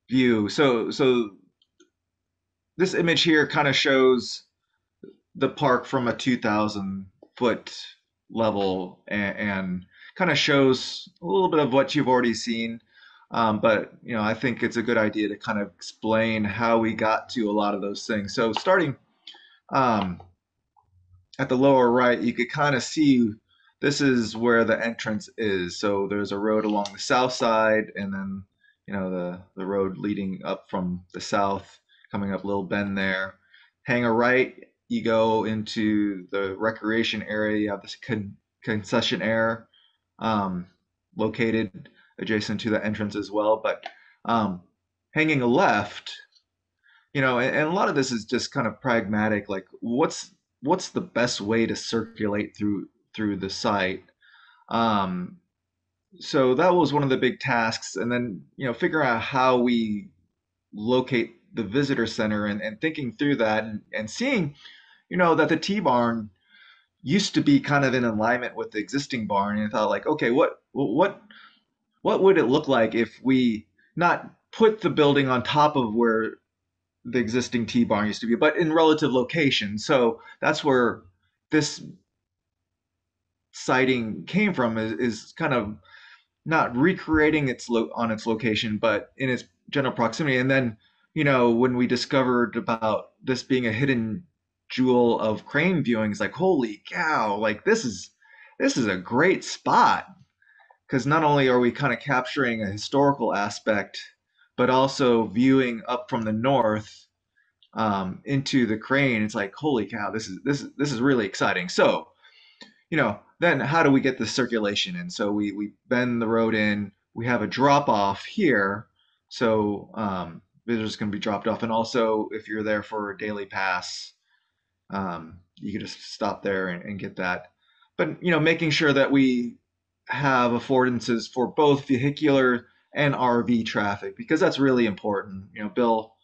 view. So, so this image here kind of shows the park from a 2,000 foot level and, and kind of shows a little bit of what you've already seen. Um, but you know, I think it's a good idea to kind of explain how we got to a lot of those things. So starting um, at the lower right, you could kind of see this is where the entrance is. So there's a road along the south side, and then you know the the road leading up from the south, coming up Little Bend there. Hang a right, you go into the recreation area. You have this con- concessionaire um, located adjacent to the entrance as well. But um, hanging a left, you know, and, and, a lot of this is just kind of pragmatic. Like, what's what's the best way to circulate through through the site? Um, so that was one of the big tasks, and then you know, figure out how we locate the visitor center and, and thinking through that and, and seeing, you know, that the T barn used to be kind of in alignment with the existing barn and I thought like, okay, what what what would it look like if we not put the building on top of where the existing T barn used to be, but in relative location. So that's where this siting came from is, is kind of not recreating its lo- on its location, but in its general proximity. And then, you know, when we discovered about this being a hidden jewel of crane viewing is like holy cow like this is this is a great spot. Because not only are we kind of capturing a historical aspect but also viewing up from the north um, into the crane. It's like holy cow this is this is this is really exciting. So you know then how do we get the circulation in so we we bend the road in we have a drop off here so um, visitors can be dropped off and also if you're there for a daily pass um, you could just stop there and, and get that. But you know, making sure that we have affordances for both vehicular and RV traffic because that's really important. You know, Bill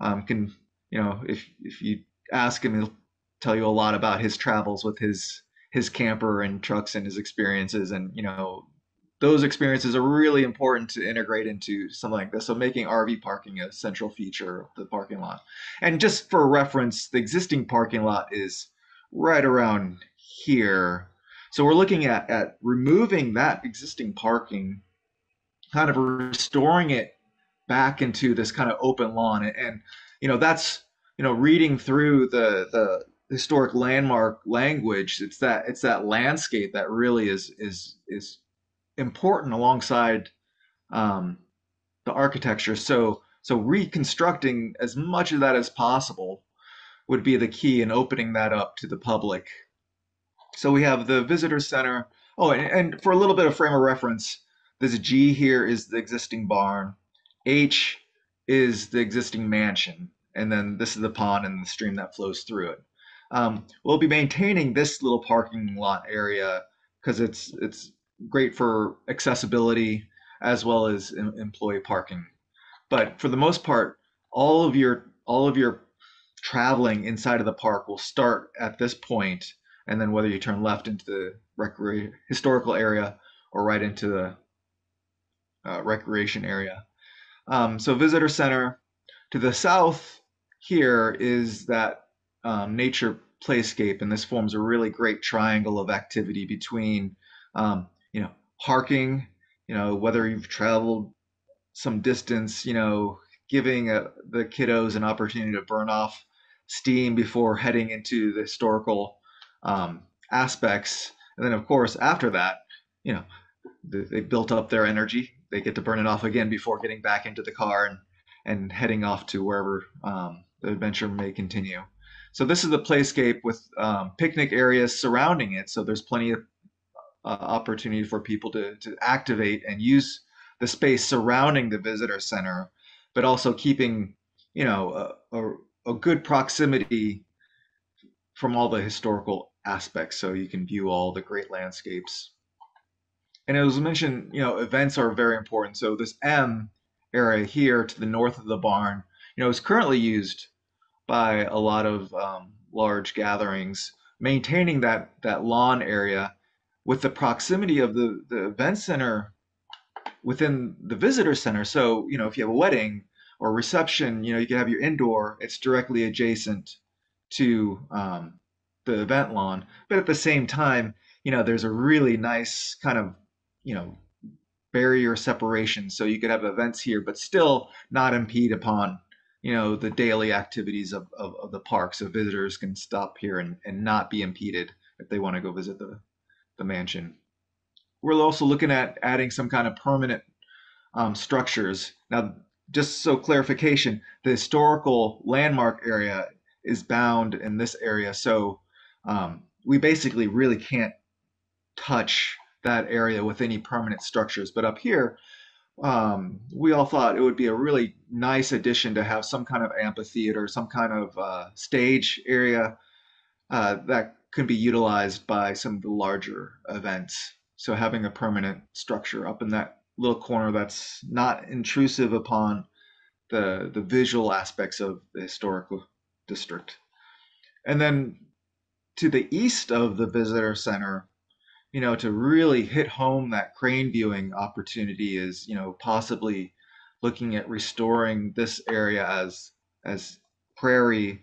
um, can, you know, if if you ask him, he'll tell you a lot about his travels with his his camper and trucks and his experiences. And you know, those experiences are really important to integrate into something like this. So making RV parking a central feature of the parking lot. And just for reference, the existing parking lot is right around here. So we're looking at, at removing that existing parking, kind of restoring it back into this kind of open lawn. And, and you know, that's, you know, reading through the, the historic landmark language, it's that, it's that landscape that really is, is, is important alongside um, the architecture. So so reconstructing as much of that as possible would be the key in opening that up to the public. So we have the visitor center. Oh, and, and for a little bit of frame of reference, this G here is the existing barn. H is the existing mansion. And then this is the pond and the stream that flows through it. Um, we'll be maintaining this little parking lot area because it's it's great for accessibility as well as employee parking. But for the most part, all of your all of your traveling inside of the park will start at this point, and then whether you turn left into the recre- historical area or right into the uh, recreation area. Um, so visitor center to the south here is that um, nature playscape, and this forms a really great triangle of activity between um, you know, parking, you know, whether you've traveled some distance, you know, giving a, uh, the kiddos an opportunity to burn off steam before heading into the historical um, aspects. And then, of course, after that, you know, they, they built up their energy. They get to burn it off again before getting back into the car and, and heading off to wherever um, the adventure may continue. So this is the playscape with um, picnic areas surrounding it. So there's plenty of uh, opportunity for people to, to activate and use the space surrounding the visitor center, but also keeping, you know, a, a, a good proximity from all the historical aspects so you can view all the great landscapes. And as mentioned, you know, events are very important. So this M area here to the north of the barn, you know, is currently used by a lot of um, large gatherings. Maintaining that that lawn area with the proximity of the, the event center within the visitor center. So, you know, if you have a wedding or reception, you know, you can have your indoor, it's directly adjacent to um, the event lawn. But at the same time, you know, there's a really nice kind of, you know, barrier separation. So you could have events here, but still not impede upon, you know, the daily activities of, of, of the park. So visitors can stop here and, and not be impeded if they want to go visit the, the mansion. We're also looking at adding some kind of permanent um, structures. Now, just so clarification, the historical landmark area is bound in this area. So um, we basically really can't touch that area with any permanent structures. But up here, um, we all thought it would be a really nice addition to have some kind of amphitheater, some kind of uh, stage area uh, that can be utilized by some of the larger events. So having a permanent structure up in that little corner that's not intrusive upon the the visual aspects of the historical district. And then to the east of the visitor center, you know, to really hit home that crane viewing opportunity is, you know, possibly looking at restoring this area as as prairie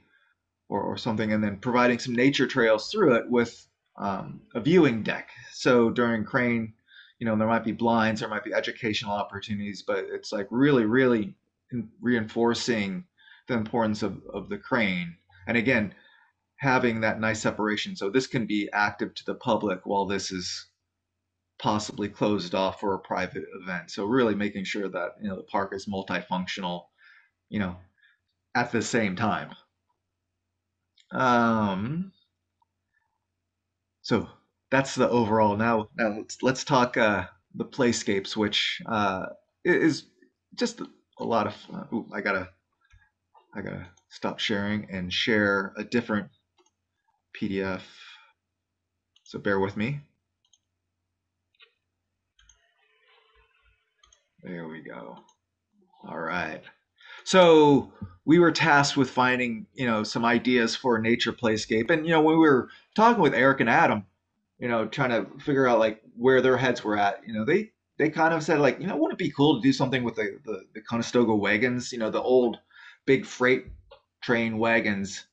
or, or something, and then providing some nature trails through it with um, a viewing deck. So during crane, you know, there might be blinds, there might be educational opportunities, but it's like really, really reinforcing the importance of, of the crane. And again, having that nice separation. So this can be active to the public while this is possibly closed off for a private event. So really making sure that, you know, the park is multifunctional, you know, at the same time. Um, so that's the overall. Now, now let's let's talk uh, the playscapes, which uh, is just a lot of. Uh, ooh, I gotta I gotta stop sharing and share a different PDF. So bear with me. There we go. All right. So we were tasked with finding, you know, some ideas for a nature playscape. And, you know, when we were talking with Eric and Adam, you know, trying to figure out like where their heads were at, you know, they they kind of said like, you know, wouldn't it be cool to do something with the, the, the Conestoga wagons, you know, the old big freight train wagons.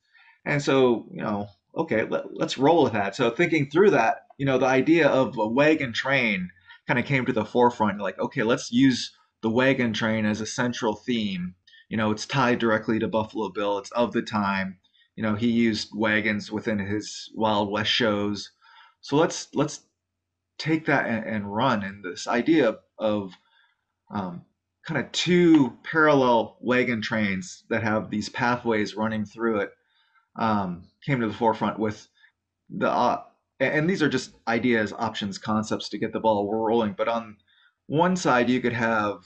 And so, you know, okay, let, let's roll with that. So thinking through that, you know, the idea of a wagon train kind of came to the forefront. Like, okay, let's use the wagon train as a central theme. You know, it's tied directly to Buffalo Bill. It's of the time. You know, he used wagons within his Wild West shows. So let's let's take that and, and run. And this idea of um, kind of two parallel wagon trains that have these pathways running through it um, came to the forefront with the uh, and these are just ideas, options, concepts to get the ball rolling. But on one side, you could have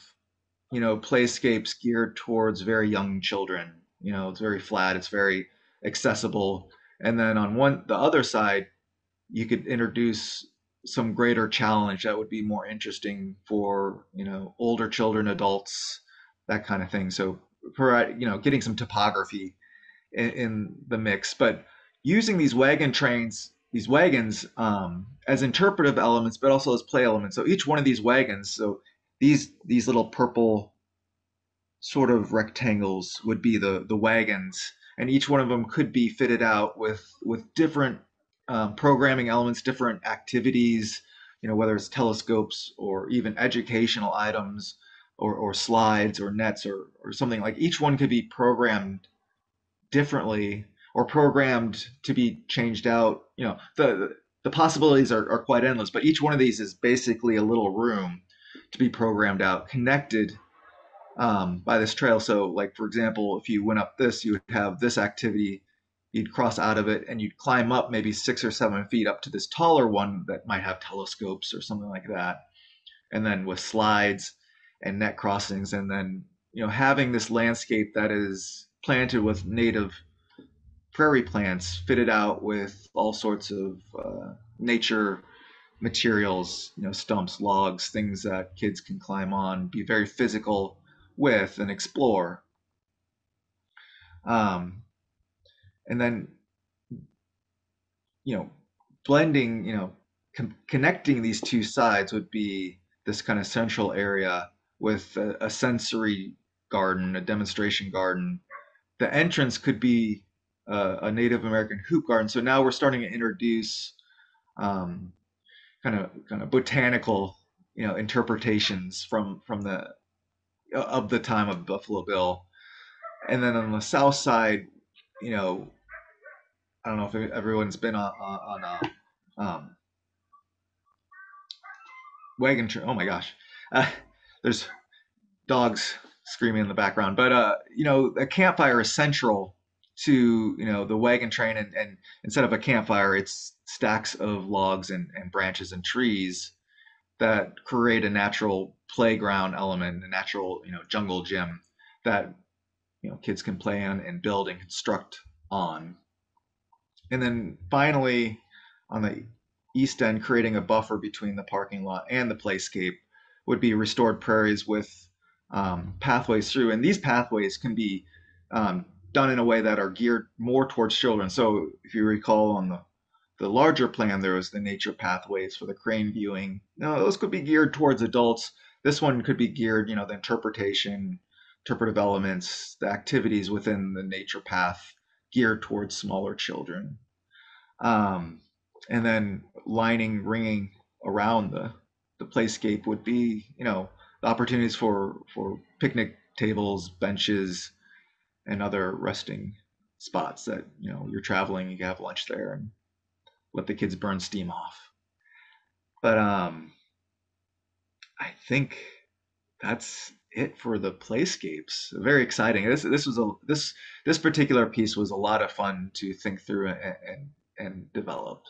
you know playscapes geared towards very young children. You know, it's very flat, it's very accessible. And then on one the other side, you could introduce some greater challenge that would be more interesting for you know older children adults that kind of thing so for you know getting some topography in, in the mix but using these wagon trains these wagons um, as interpretive elements but also as play elements. So each one of these wagons so these these little purple sort of rectangles would be the the wagons and each one of them could be fitted out with with different um, programming elements, different activities, you know, whether it's telescopes or even educational items or, or slides or nets or, or something like each one could be programmed differently or programmed to be changed out. You know, the, the possibilities are, are quite endless, but each one of these is basically a little room to be programmed out, connected um, by this trail. So, like for example, if you went up this, you would have this activity you'd cross out of it and you'd climb up maybe six or seven feet up to this taller one that might have telescopes or something like that and then with slides and net crossings and then you know having this landscape that is planted with native prairie plants fitted out with all sorts of uh, nature materials you know stumps logs things that kids can climb on be very physical with and explore. Um, and then you know blending you know com- connecting these two sides would be this kind of central area with a, a, sensory garden a demonstration garden the entrance could be a, a native american hoop garden. So now we're starting to introduce um, kind of kind of botanical you know interpretations from from the of the time of buffalo bill. And then on the south side you know I don't know if everyone's been on on, a um, wagon train. Oh my gosh, uh, there's dogs screaming in the background. But uh, you know, a campfire is central to you know the wagon train, and, and instead of a campfire, it's stacks of logs and, and branches and trees that create a natural playground element, a natural you know jungle gym that you know kids can play on and build and construct on and then finally, on the east end, creating a buffer between the parking lot and the playscape would be restored prairies with um, pathways through. And these pathways can be um, done in a way that are geared more towards children. So if you recall on the the larger plan, there was the nature pathways for the crane viewing. Now those could be geared towards adults. This one could be geared, you know, the interpretation, interpretive elements, the activities within the nature path geared towards smaller children. Um, and then lining, ringing around the, the playscape would be, you know, opportunities for, for picnic tables, benches, and other resting spots that, you know, you're traveling, you can have lunch there and let the kids burn steam off. But um, I think that's it for the playscapes. Very exciting. This this was a this this particular piece was a lot of fun to think through and and, and develop.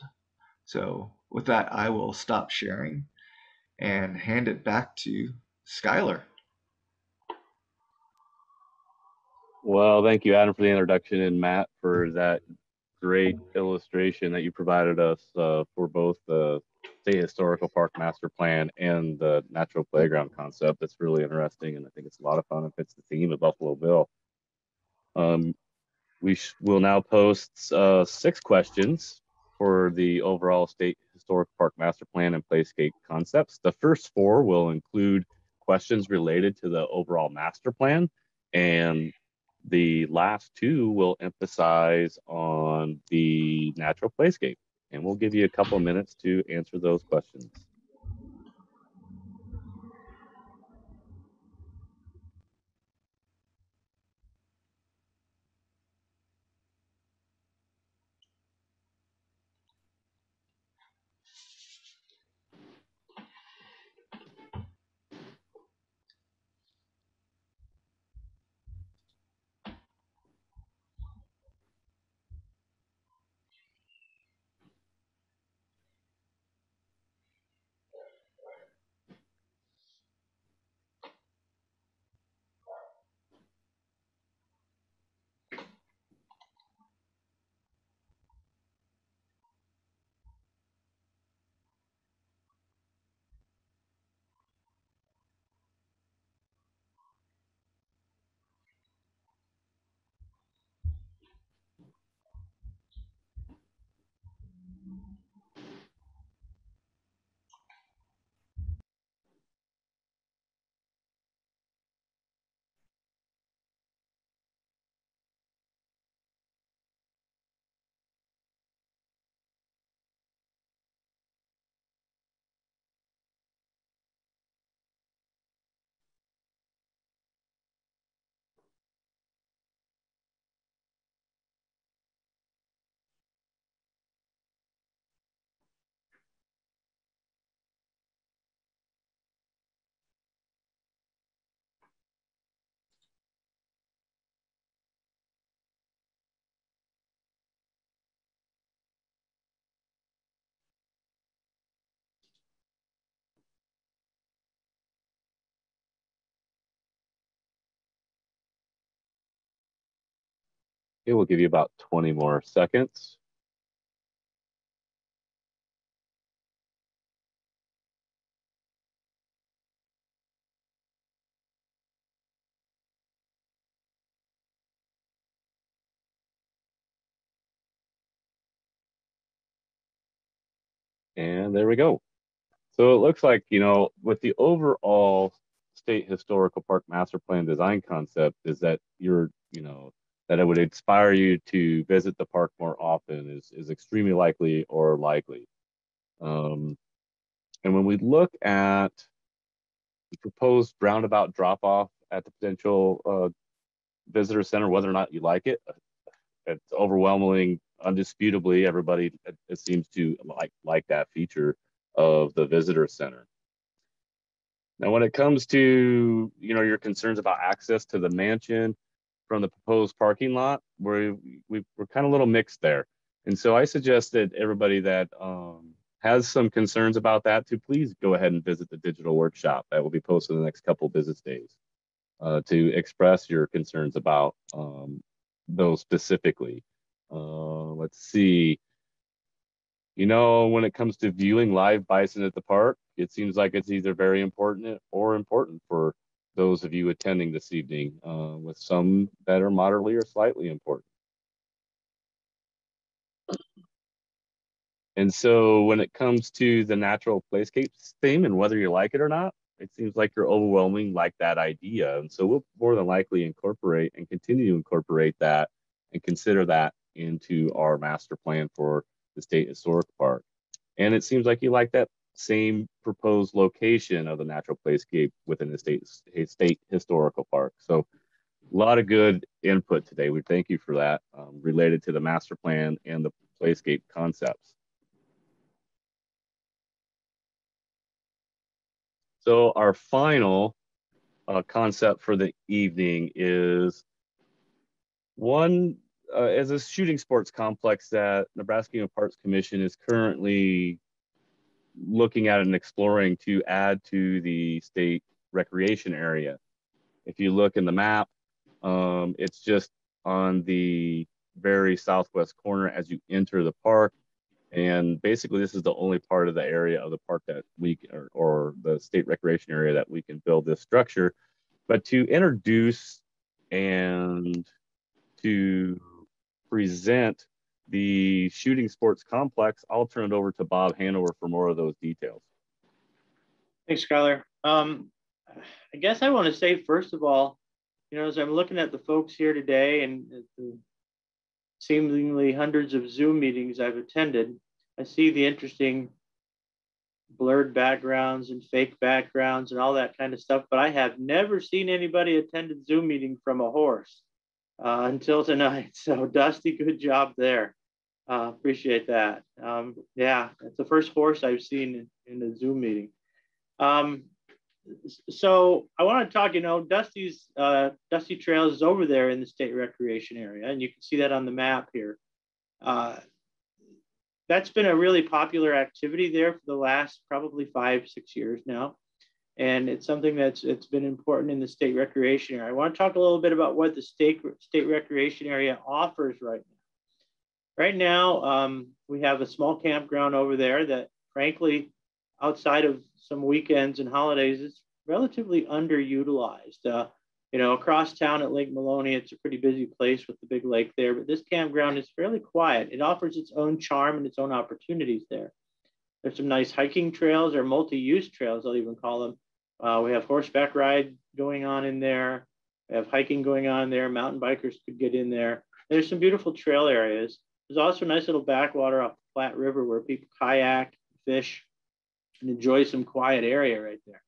So with that, I will stop sharing and hand it back to Skylar. Well, thank you, Adam, for the introduction, and Matt for that great illustration that you provided us uh, for both the State Historical Park Master Plan and the Natural Playground concept. That's really interesting, and I think it's a lot of fun and fits the theme of Buffalo Bill. Um, we will now post uh, six questions for the overall State Historic Park Master Plan and Playscape concepts. The first four will include questions related to the overall master plan, and the last two will emphasize on the natural playscape. And we'll give you a couple minutes to answer those questions. Okay, we'll give you about 20 more seconds. And there we go. So it looks like, you know, with the overall state historical park master plan design concept is that you're, you know, that it would inspire you to visit the park more often is, is extremely likely or likely. Um, and when we look at the proposed roundabout drop off at the potential uh, visitor center, whether or not you like it, it's overwhelming, undisputably, everybody it seems to like like that feature of the visitor center. Now, when it comes to you know your concerns about access to the mansion, from the proposed parking lot, we're, we, we're kind of a little mixed there. And so I suggest that everybody that um, has some concerns about that to please go ahead and visit the digital workshop that will be posted in the next couple business days uh, to express your concerns about um, those specifically. Uh, let's see. You know, when it comes to viewing live bison at the park, it seems like it's either very important or important for those of you attending this evening, uh, with some that are moderately or slightly important. And so when it comes to the natural playscapes theme and whether you like it or not, it seems like you're overwhelming like that idea. And so we'll more than likely incorporate and continue to incorporate that and consider that into our master plan for the state historic park. And it seems like you like that same proposed location of the natural playscape within the state, state historical park. So a lot of good input today. We thank you for that um, related to the master plan and the playscape concepts. So our final uh, concept for the evening is one uh, as a shooting sports complex that Nebraska Parks Commission is currently looking at and exploring to add to the state recreation area. If you look in the map, um, it's just on the very southwest corner as you enter the park. And basically, this is the only part of the area of the park that we or, or the state recreation area that we can build this structure. But to introduce and to present the shooting sports complex, I'll turn it over to Bob Hanover for more of those details. Thanks, Skylar. Um, I guess I want to say, first of all, you know, as I'm looking at the folks here today and the seemingly hundreds of Zoom meetings I've attended, I see the interesting blurred backgrounds and fake backgrounds and all that kind of stuff, but I have never seen anybody attend a Zoom meeting from a horse uh, until tonight. [LAUGHS] So Dusty, good job there. Uh, appreciate that. Um, yeah, it's the first horse I've seen in, in a Zoom meeting. Um, so I want to talk, you know, Dusty's uh, Dusty Trails is over there in the state recreation area, and you can see that on the map here. Uh, that's been a really popular activity there for the last probably five, six years now. And it's something that's it's been important in the state recreation area. I want to talk a little bit about what the state state recreation area offers right now. Right now, um, we have a small campground over there that, frankly, outside of some weekends and holidays, it's relatively underutilized. Uh, you know, across town at Lake Maloney, it's a pretty busy place with the big lake there, but this campground is fairly quiet. It offers its own charm and its own opportunities there. There's some nice hiking trails or multi-use trails, I'll even call them. Uh, we have horseback ride going on in there. We have hiking going on there. Mountain bikers could get in there. There's some beautiful trail areas. There's also a nice little backwater off the Platte River where people kayak, fish, and enjoy some quiet area right there.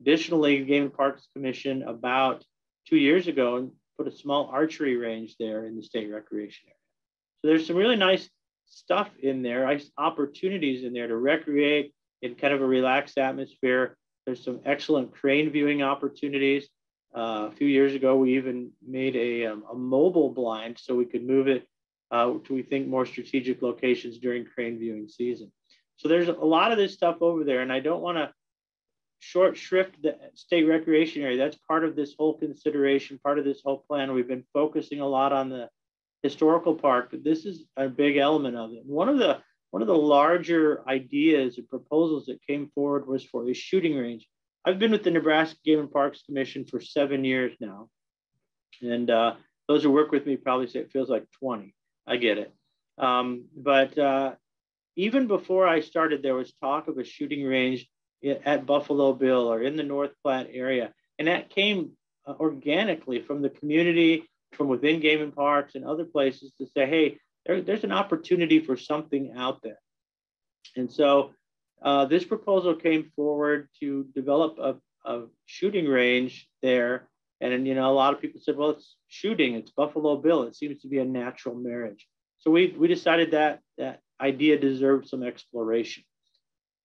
Additionally, the Game and Parks Commission about two years ago put a small archery range there in the state recreation area. So there's some really nice stuff in there, nice opportunities in there to recreate in kind of a relaxed atmosphere. There's some excellent crane viewing opportunities. Uh, a few years ago, we even made a, um, a mobile blind so we could move it uh, to, we think, more strategic locations during crane viewing season. So there's a lot of this stuff over there, and I don't want to short shrift the state recreation area. That's part of this whole consideration, part of this whole plan. We've been focusing a lot on the historical park, but this is a big element of it. One of the one of the larger ideas and proposals that came forward was for a shooting range. I've been with the Nebraska Game and Parks Commission for seven years now, and uh, those who work with me probably say it feels like 20. I get it, um, but uh, even before I started, there was talk of a shooting range at Buffalo Bill or in the North Platte area. And that came uh, organically from the community, from within Game and Parks and other places to say, hey, there, there's an opportunity for something out there. And so uh, this proposal came forward to develop a, a shooting range there. And, you know, a lot of people said, well, it's shooting, it's Buffalo Bill. It seems to be a natural marriage. So we, we decided that that idea deserved some exploration.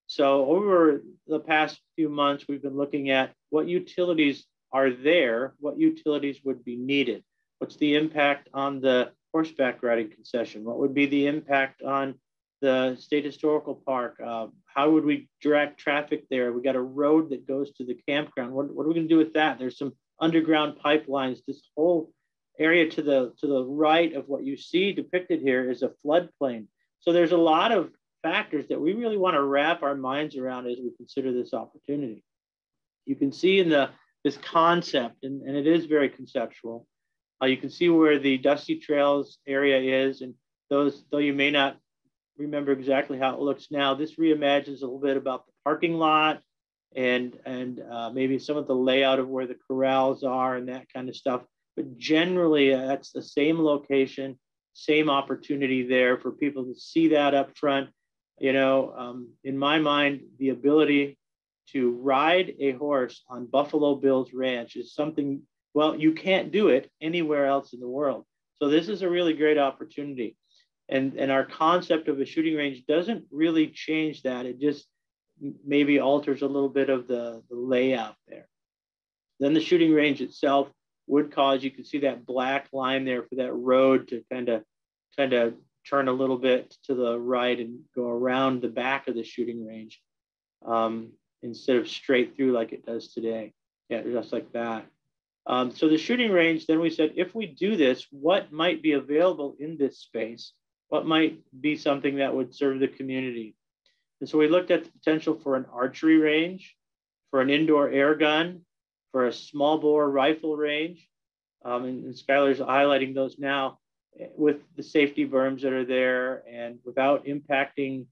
So over the past few months, we've been looking at what utilities are there, what utilities would be needed. What's the impact on the horseback riding concession? What would be the impact on the state historical park? Uh, how would we direct traffic there? We got a road that goes to the campground. What, what are we going to do with that? There's some underground pipelines. This whole area to the to the right of what you see depicted here is a floodplain. So there's a lot of factors that we really want to wrap our minds around as we consider this opportunity. You can see in the this concept, and, and it is very conceptual. Uh, you can see where the Dusty Trails area is, and those, though you may not remember exactly how it looks now, this reimagines a little bit about the parking lot and and uh, maybe some of the layout of where the corrals are and that kind of stuff. But generally, uh, that's the same location, same opportunity there for people to see that up front you know, um, in my mind, the ability to ride a horse on Buffalo Bill's ranch is something, well, you can't do it anywhere else in the world. So this is a really great opportunity. And, and our concept of a shooting range doesn't really change that. It just maybe alters a little bit of the, the layout there. Then the shooting range itself would cause, you can see that black line there for that road to kind of kind of turn a little bit to the right and go around the back of the shooting range um, instead of straight through like it does today. Yeah, just like that. Um, so the shooting range, then we said, if we do this, what might be available in this space? What might be something that would serve the community? And so we looked at the potential for an archery range, for an indoor air gun, for a small bore rifle range. Um, and, and Skylar's highlighting those now. with the safety berms that are there and without impacting,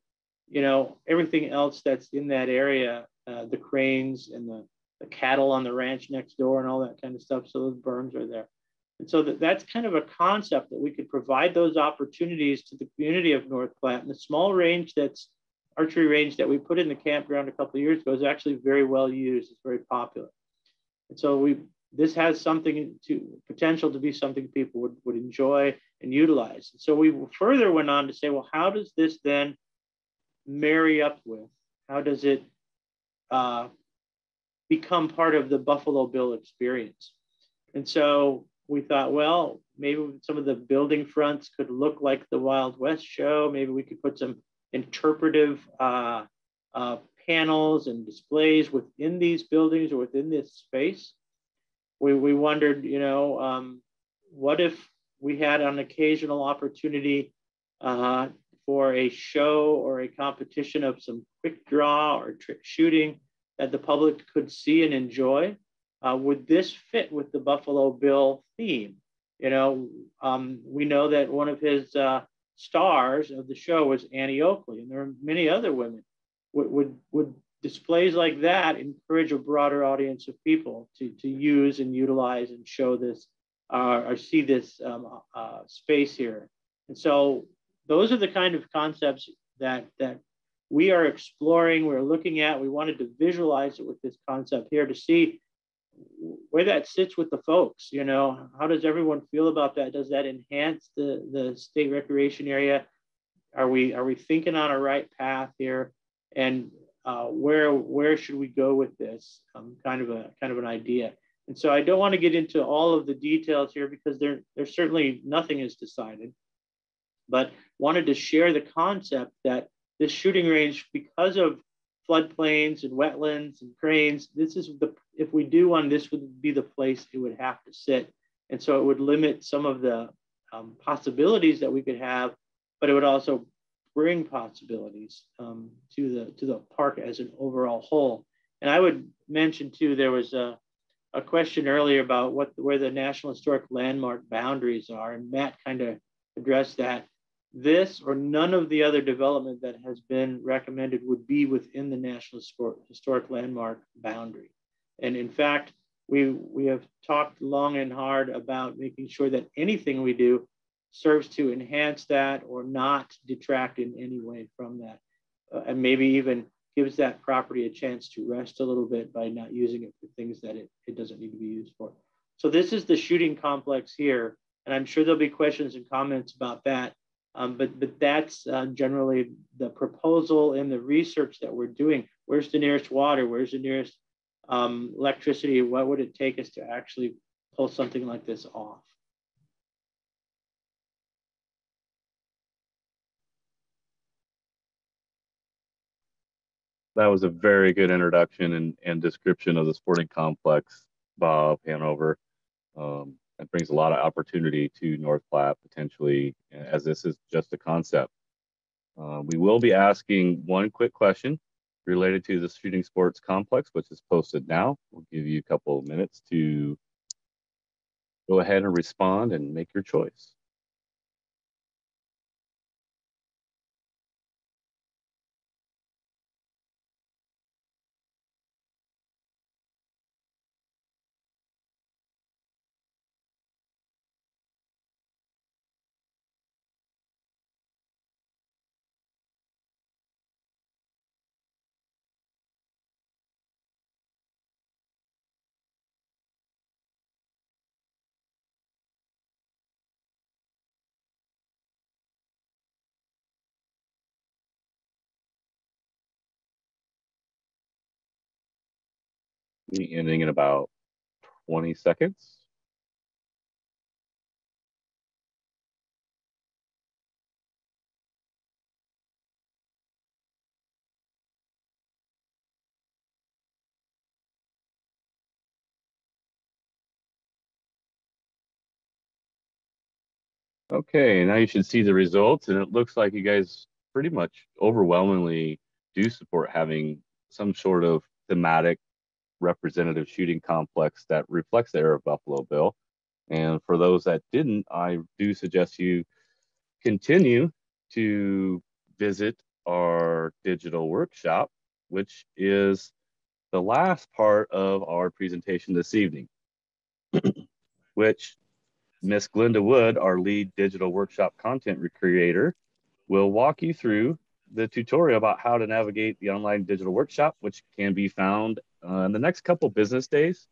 you know, everything else that's in that area, uh, the cranes and the, the cattle on the ranch next door and all that kind of stuff. So those berms are there. And so that, that's kind of a concept that we could provide those opportunities to the community of North Platte. And the small range that's archery range that we put in the campground a couple of years ago is actually very well used. It's very popular. And so we this has something to potential to be something people would, would enjoy and utilize. And So we further went on to say, well, how does this then marry up with? How does it uh, become part of the Buffalo Bill experience? And so we thought, well, maybe some of the building fronts could look like the Wild West show. Maybe we could put some interpretive uh, uh, panels and displays within these buildings or within this space. We, we wondered, you know, um, what if we had an occasional opportunity uh, for a show or a competition of some quick draw or trick shooting that the public could see and enjoy? Uh, would this fit with the Buffalo Bill theme? You know, um, we know that one of his uh, stars of the show was Annie Oakley, and there are many other women. Would, would, would displays like that encourage a broader audience of people to, to use and utilize and show this uh, or see this um, uh, space here? And so those are the kind of concepts that, that we are exploring, we're looking at. We wanted to visualize it with this concept here to see where that sits with the folks you know? How does everyone feel about that? Does that enhance the the state recreation area? Are we are we thinking on a right path here? And uh, where where should we go with this? Um, kind of a kind of an idea. And so i don't want to get into all of the details here because there there's certainly nothing is decided but wanted to share the concept that this shooting range because of floodplains and wetlands and cranes. This is the, if we do one, this would be the place it would have to sit. And so it would limit some of the um, possibilities that we could have, but it would also bring possibilities um, to the to the park as an overall whole. And I would mention too, there was a, a question earlier about what where the National Historic Landmark boundaries are, and Matt kind of addressed that this or none of the other development that has been recommended would be within the National Historic Landmark boundary. And in fact, we, we have talked long and hard about making sure that anything we do serves to enhance that or not detract in any way from that. Uh, and maybe even gives that property a chance to rest a little bit by not using it for things that it, it doesn't need to be used for. So this is the shooting complex here. And I'm sure there'll be questions and comments about that. Um, but but that's uh, generally the proposal and the research that we're doing. Where's the nearest water? Where's the nearest um, electricity? What would it take us to actually pull something like this off? That was a very good introduction and, and description of the sporting complex, Bob Hanover. Um, that brings a lot of opportunity to North Platte potentially, as this is just a concept. Uh, we will be asking one quick question related to the shooting sports complex, which is posted now. We'll give you a couple of minutes to go ahead and respond and make your choice. Ending in about 20 seconds. Okay, now you should see the results, and it looks like you guys pretty much overwhelmingly do support having some sort of thematic representative shooting complex that reflects the era of Buffalo Bill. And for those that didn't, I do suggest you continue to visit our digital workshop, which is the last part of our presentation this evening, [CLEARS THROAT] which Miss Glenda Wood, our lead digital workshop content creator, will walk you through the tutorial about how to navigate the online digital workshop, which can be found uh, in the next couple business days.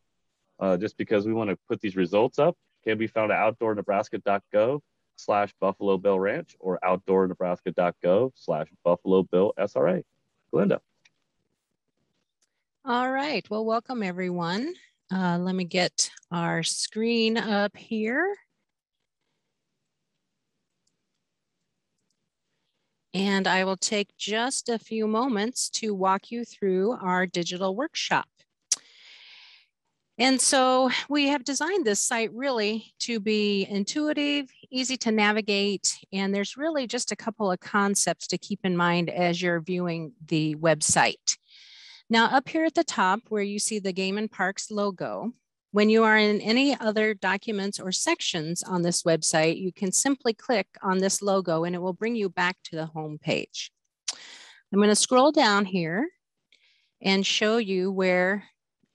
Uh, just because we want to put these results up, can be found at outdoornebraska.gov slash Buffalo Bill Ranch or outdoornebraska.gov slash Buffalo Bill SRA. Glenda. All right, well, welcome everyone. Uh, let me get our screen up here. And I will take just a few moments to walk you through our digital workshop. And so we have designed this site really to be intuitive, easy to navigate, and there's really just a couple of concepts to keep in mind as you're viewing the website. Now up here at the top where you see the Game and Parks logo, when you are in any other documents or sections on this website, you can simply click on this logo and it will bring you back to the home page. I'm gonna scroll down here and show you where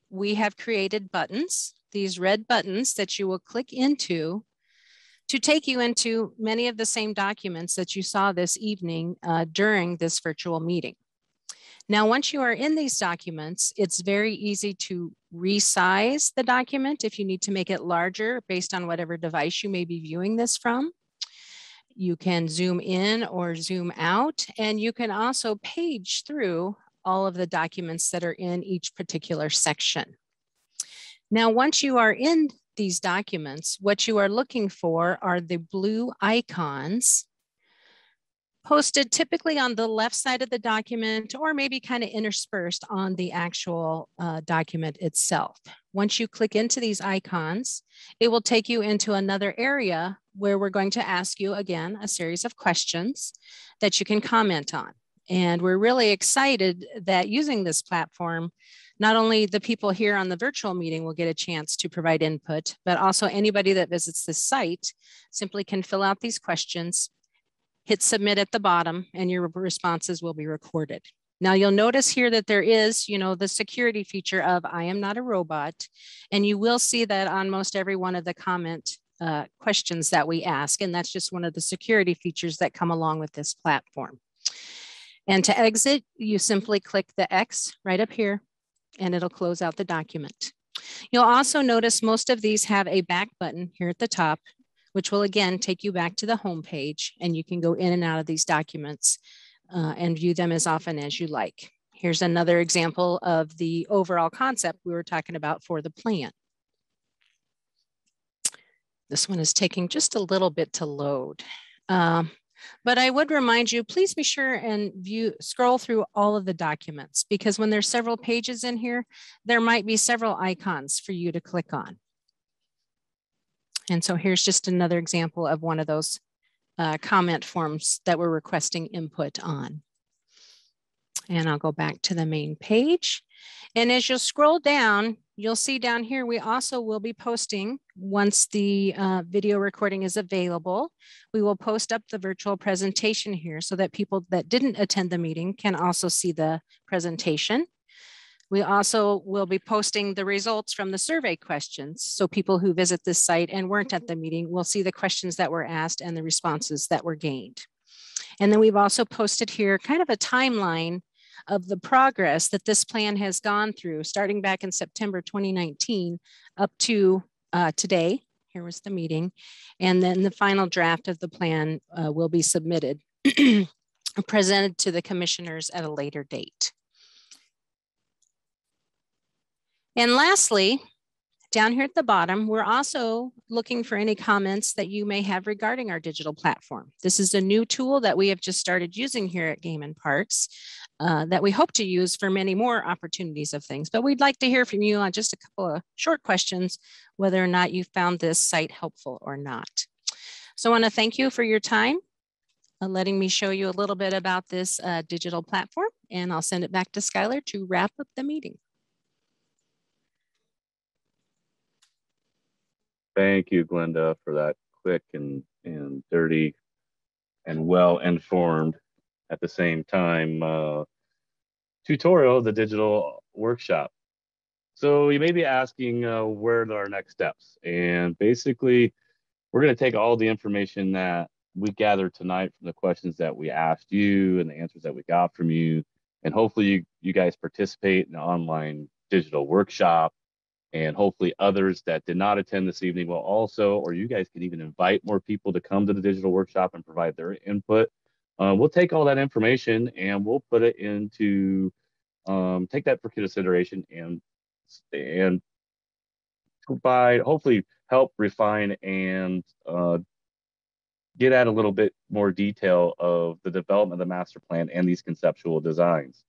we have created buttons, these red buttons that you will click into to take you into many of the same documents that you saw this evening uh, during this virtual meeting. Now, once you are in these documents, it's very easy to resize the document if you need to make it larger based on whatever device you may be viewing this from. You can zoom in or zoom out, and you can also page through all of the documents that are in each particular section. Now, once you are in these documents, what you are looking for are the blue icons posted typically on the left side of the document or maybe kind of interspersed on the actual uh, document itself. Once you click into these icons, it will take you into another area where we're going to ask you again a series of questions that you can comment on. And we're really excited that using this platform, not only the people here on the virtual meeting will get a chance to provide input, but also anybody that visits this site simply can fill out these questions hit submit at the bottom and your responses will be recorded. Now you'll notice here that there is, you know, the security feature of I am not a robot. And you will see that on most every one of the comment uh, questions that we ask. And that's just one of the security features that come along with this platform. And to exit, you simply click the X right up here and it'll close out the document. You'll also notice most of these have a back button here at the top which will again take you back to the home page and you can go in and out of these documents uh, and view them as often as you like. Here's another example of the overall concept we were talking about for the plan. This one is taking just a little bit to load. Um, but I would remind you, please be sure and view, scroll through all of the documents because when there's several pages in here, there might be several icons for you to click on. And so here's just another example of one of those uh, comment forms that we're requesting input on. And I'll go back to the main page. And as you'll scroll down, you'll see down here, we also will be posting once the uh, video recording is available, we will post up the virtual presentation here so that people that didn't attend the meeting can also see the presentation. We also will be posting the results from the survey questions. So people who visit this site and weren't at the meeting will see the questions that were asked and the responses that were gained. And then we've also posted here kind of a timeline of the progress that this plan has gone through starting back in September 2019 up to uh, today. Here was the meeting. And then the final draft of the plan uh, will be submitted, [CLEARS THROAT] presented to the commissioners at a later date. And lastly, down here at the bottom, we're also looking for any comments that you may have regarding our digital platform. This is a new tool that we have just started using here at Game and Parks uh, that we hope to use for many more opportunities of things. But we'd like to hear from you on just a couple of short questions, whether or not you found this site helpful or not. So I wanna thank you for your time, uh, letting me show you a little bit about this uh, digital platform, and I'll send it back to Skylar to wrap up the meeting. Thank you, Glenda, for that quick and, and dirty and well informed at the same time uh, tutorial the digital workshop. So you may be asking uh, where are our next steps? And basically, we're going to take all the information that we gathered tonight from the questions that we asked you and the answers that we got from you. And hopefully you, you guys participate in an online digital workshop and hopefully others that did not attend this evening will also, or you guys can even invite more people to come to the digital workshop and provide their input. Uh, we'll take all that information and we'll put it into, um, take that for consideration and, and provide, hopefully help refine and uh, get at a little bit more detail of the development of the master plan and these conceptual designs.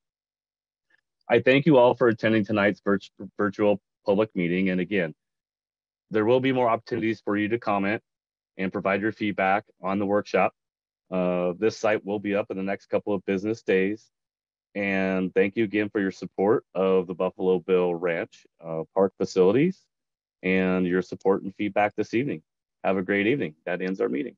I thank you all for attending tonight's virtual public meeting. And again, there will be more opportunities for you to comment and provide your feedback on the workshop. Uh, this site will be up in the next couple of business days. And thank you again for your support of the Buffalo Bill Ranch uh, Park facilities and your support and feedback this evening. Have a great evening. That ends our meeting.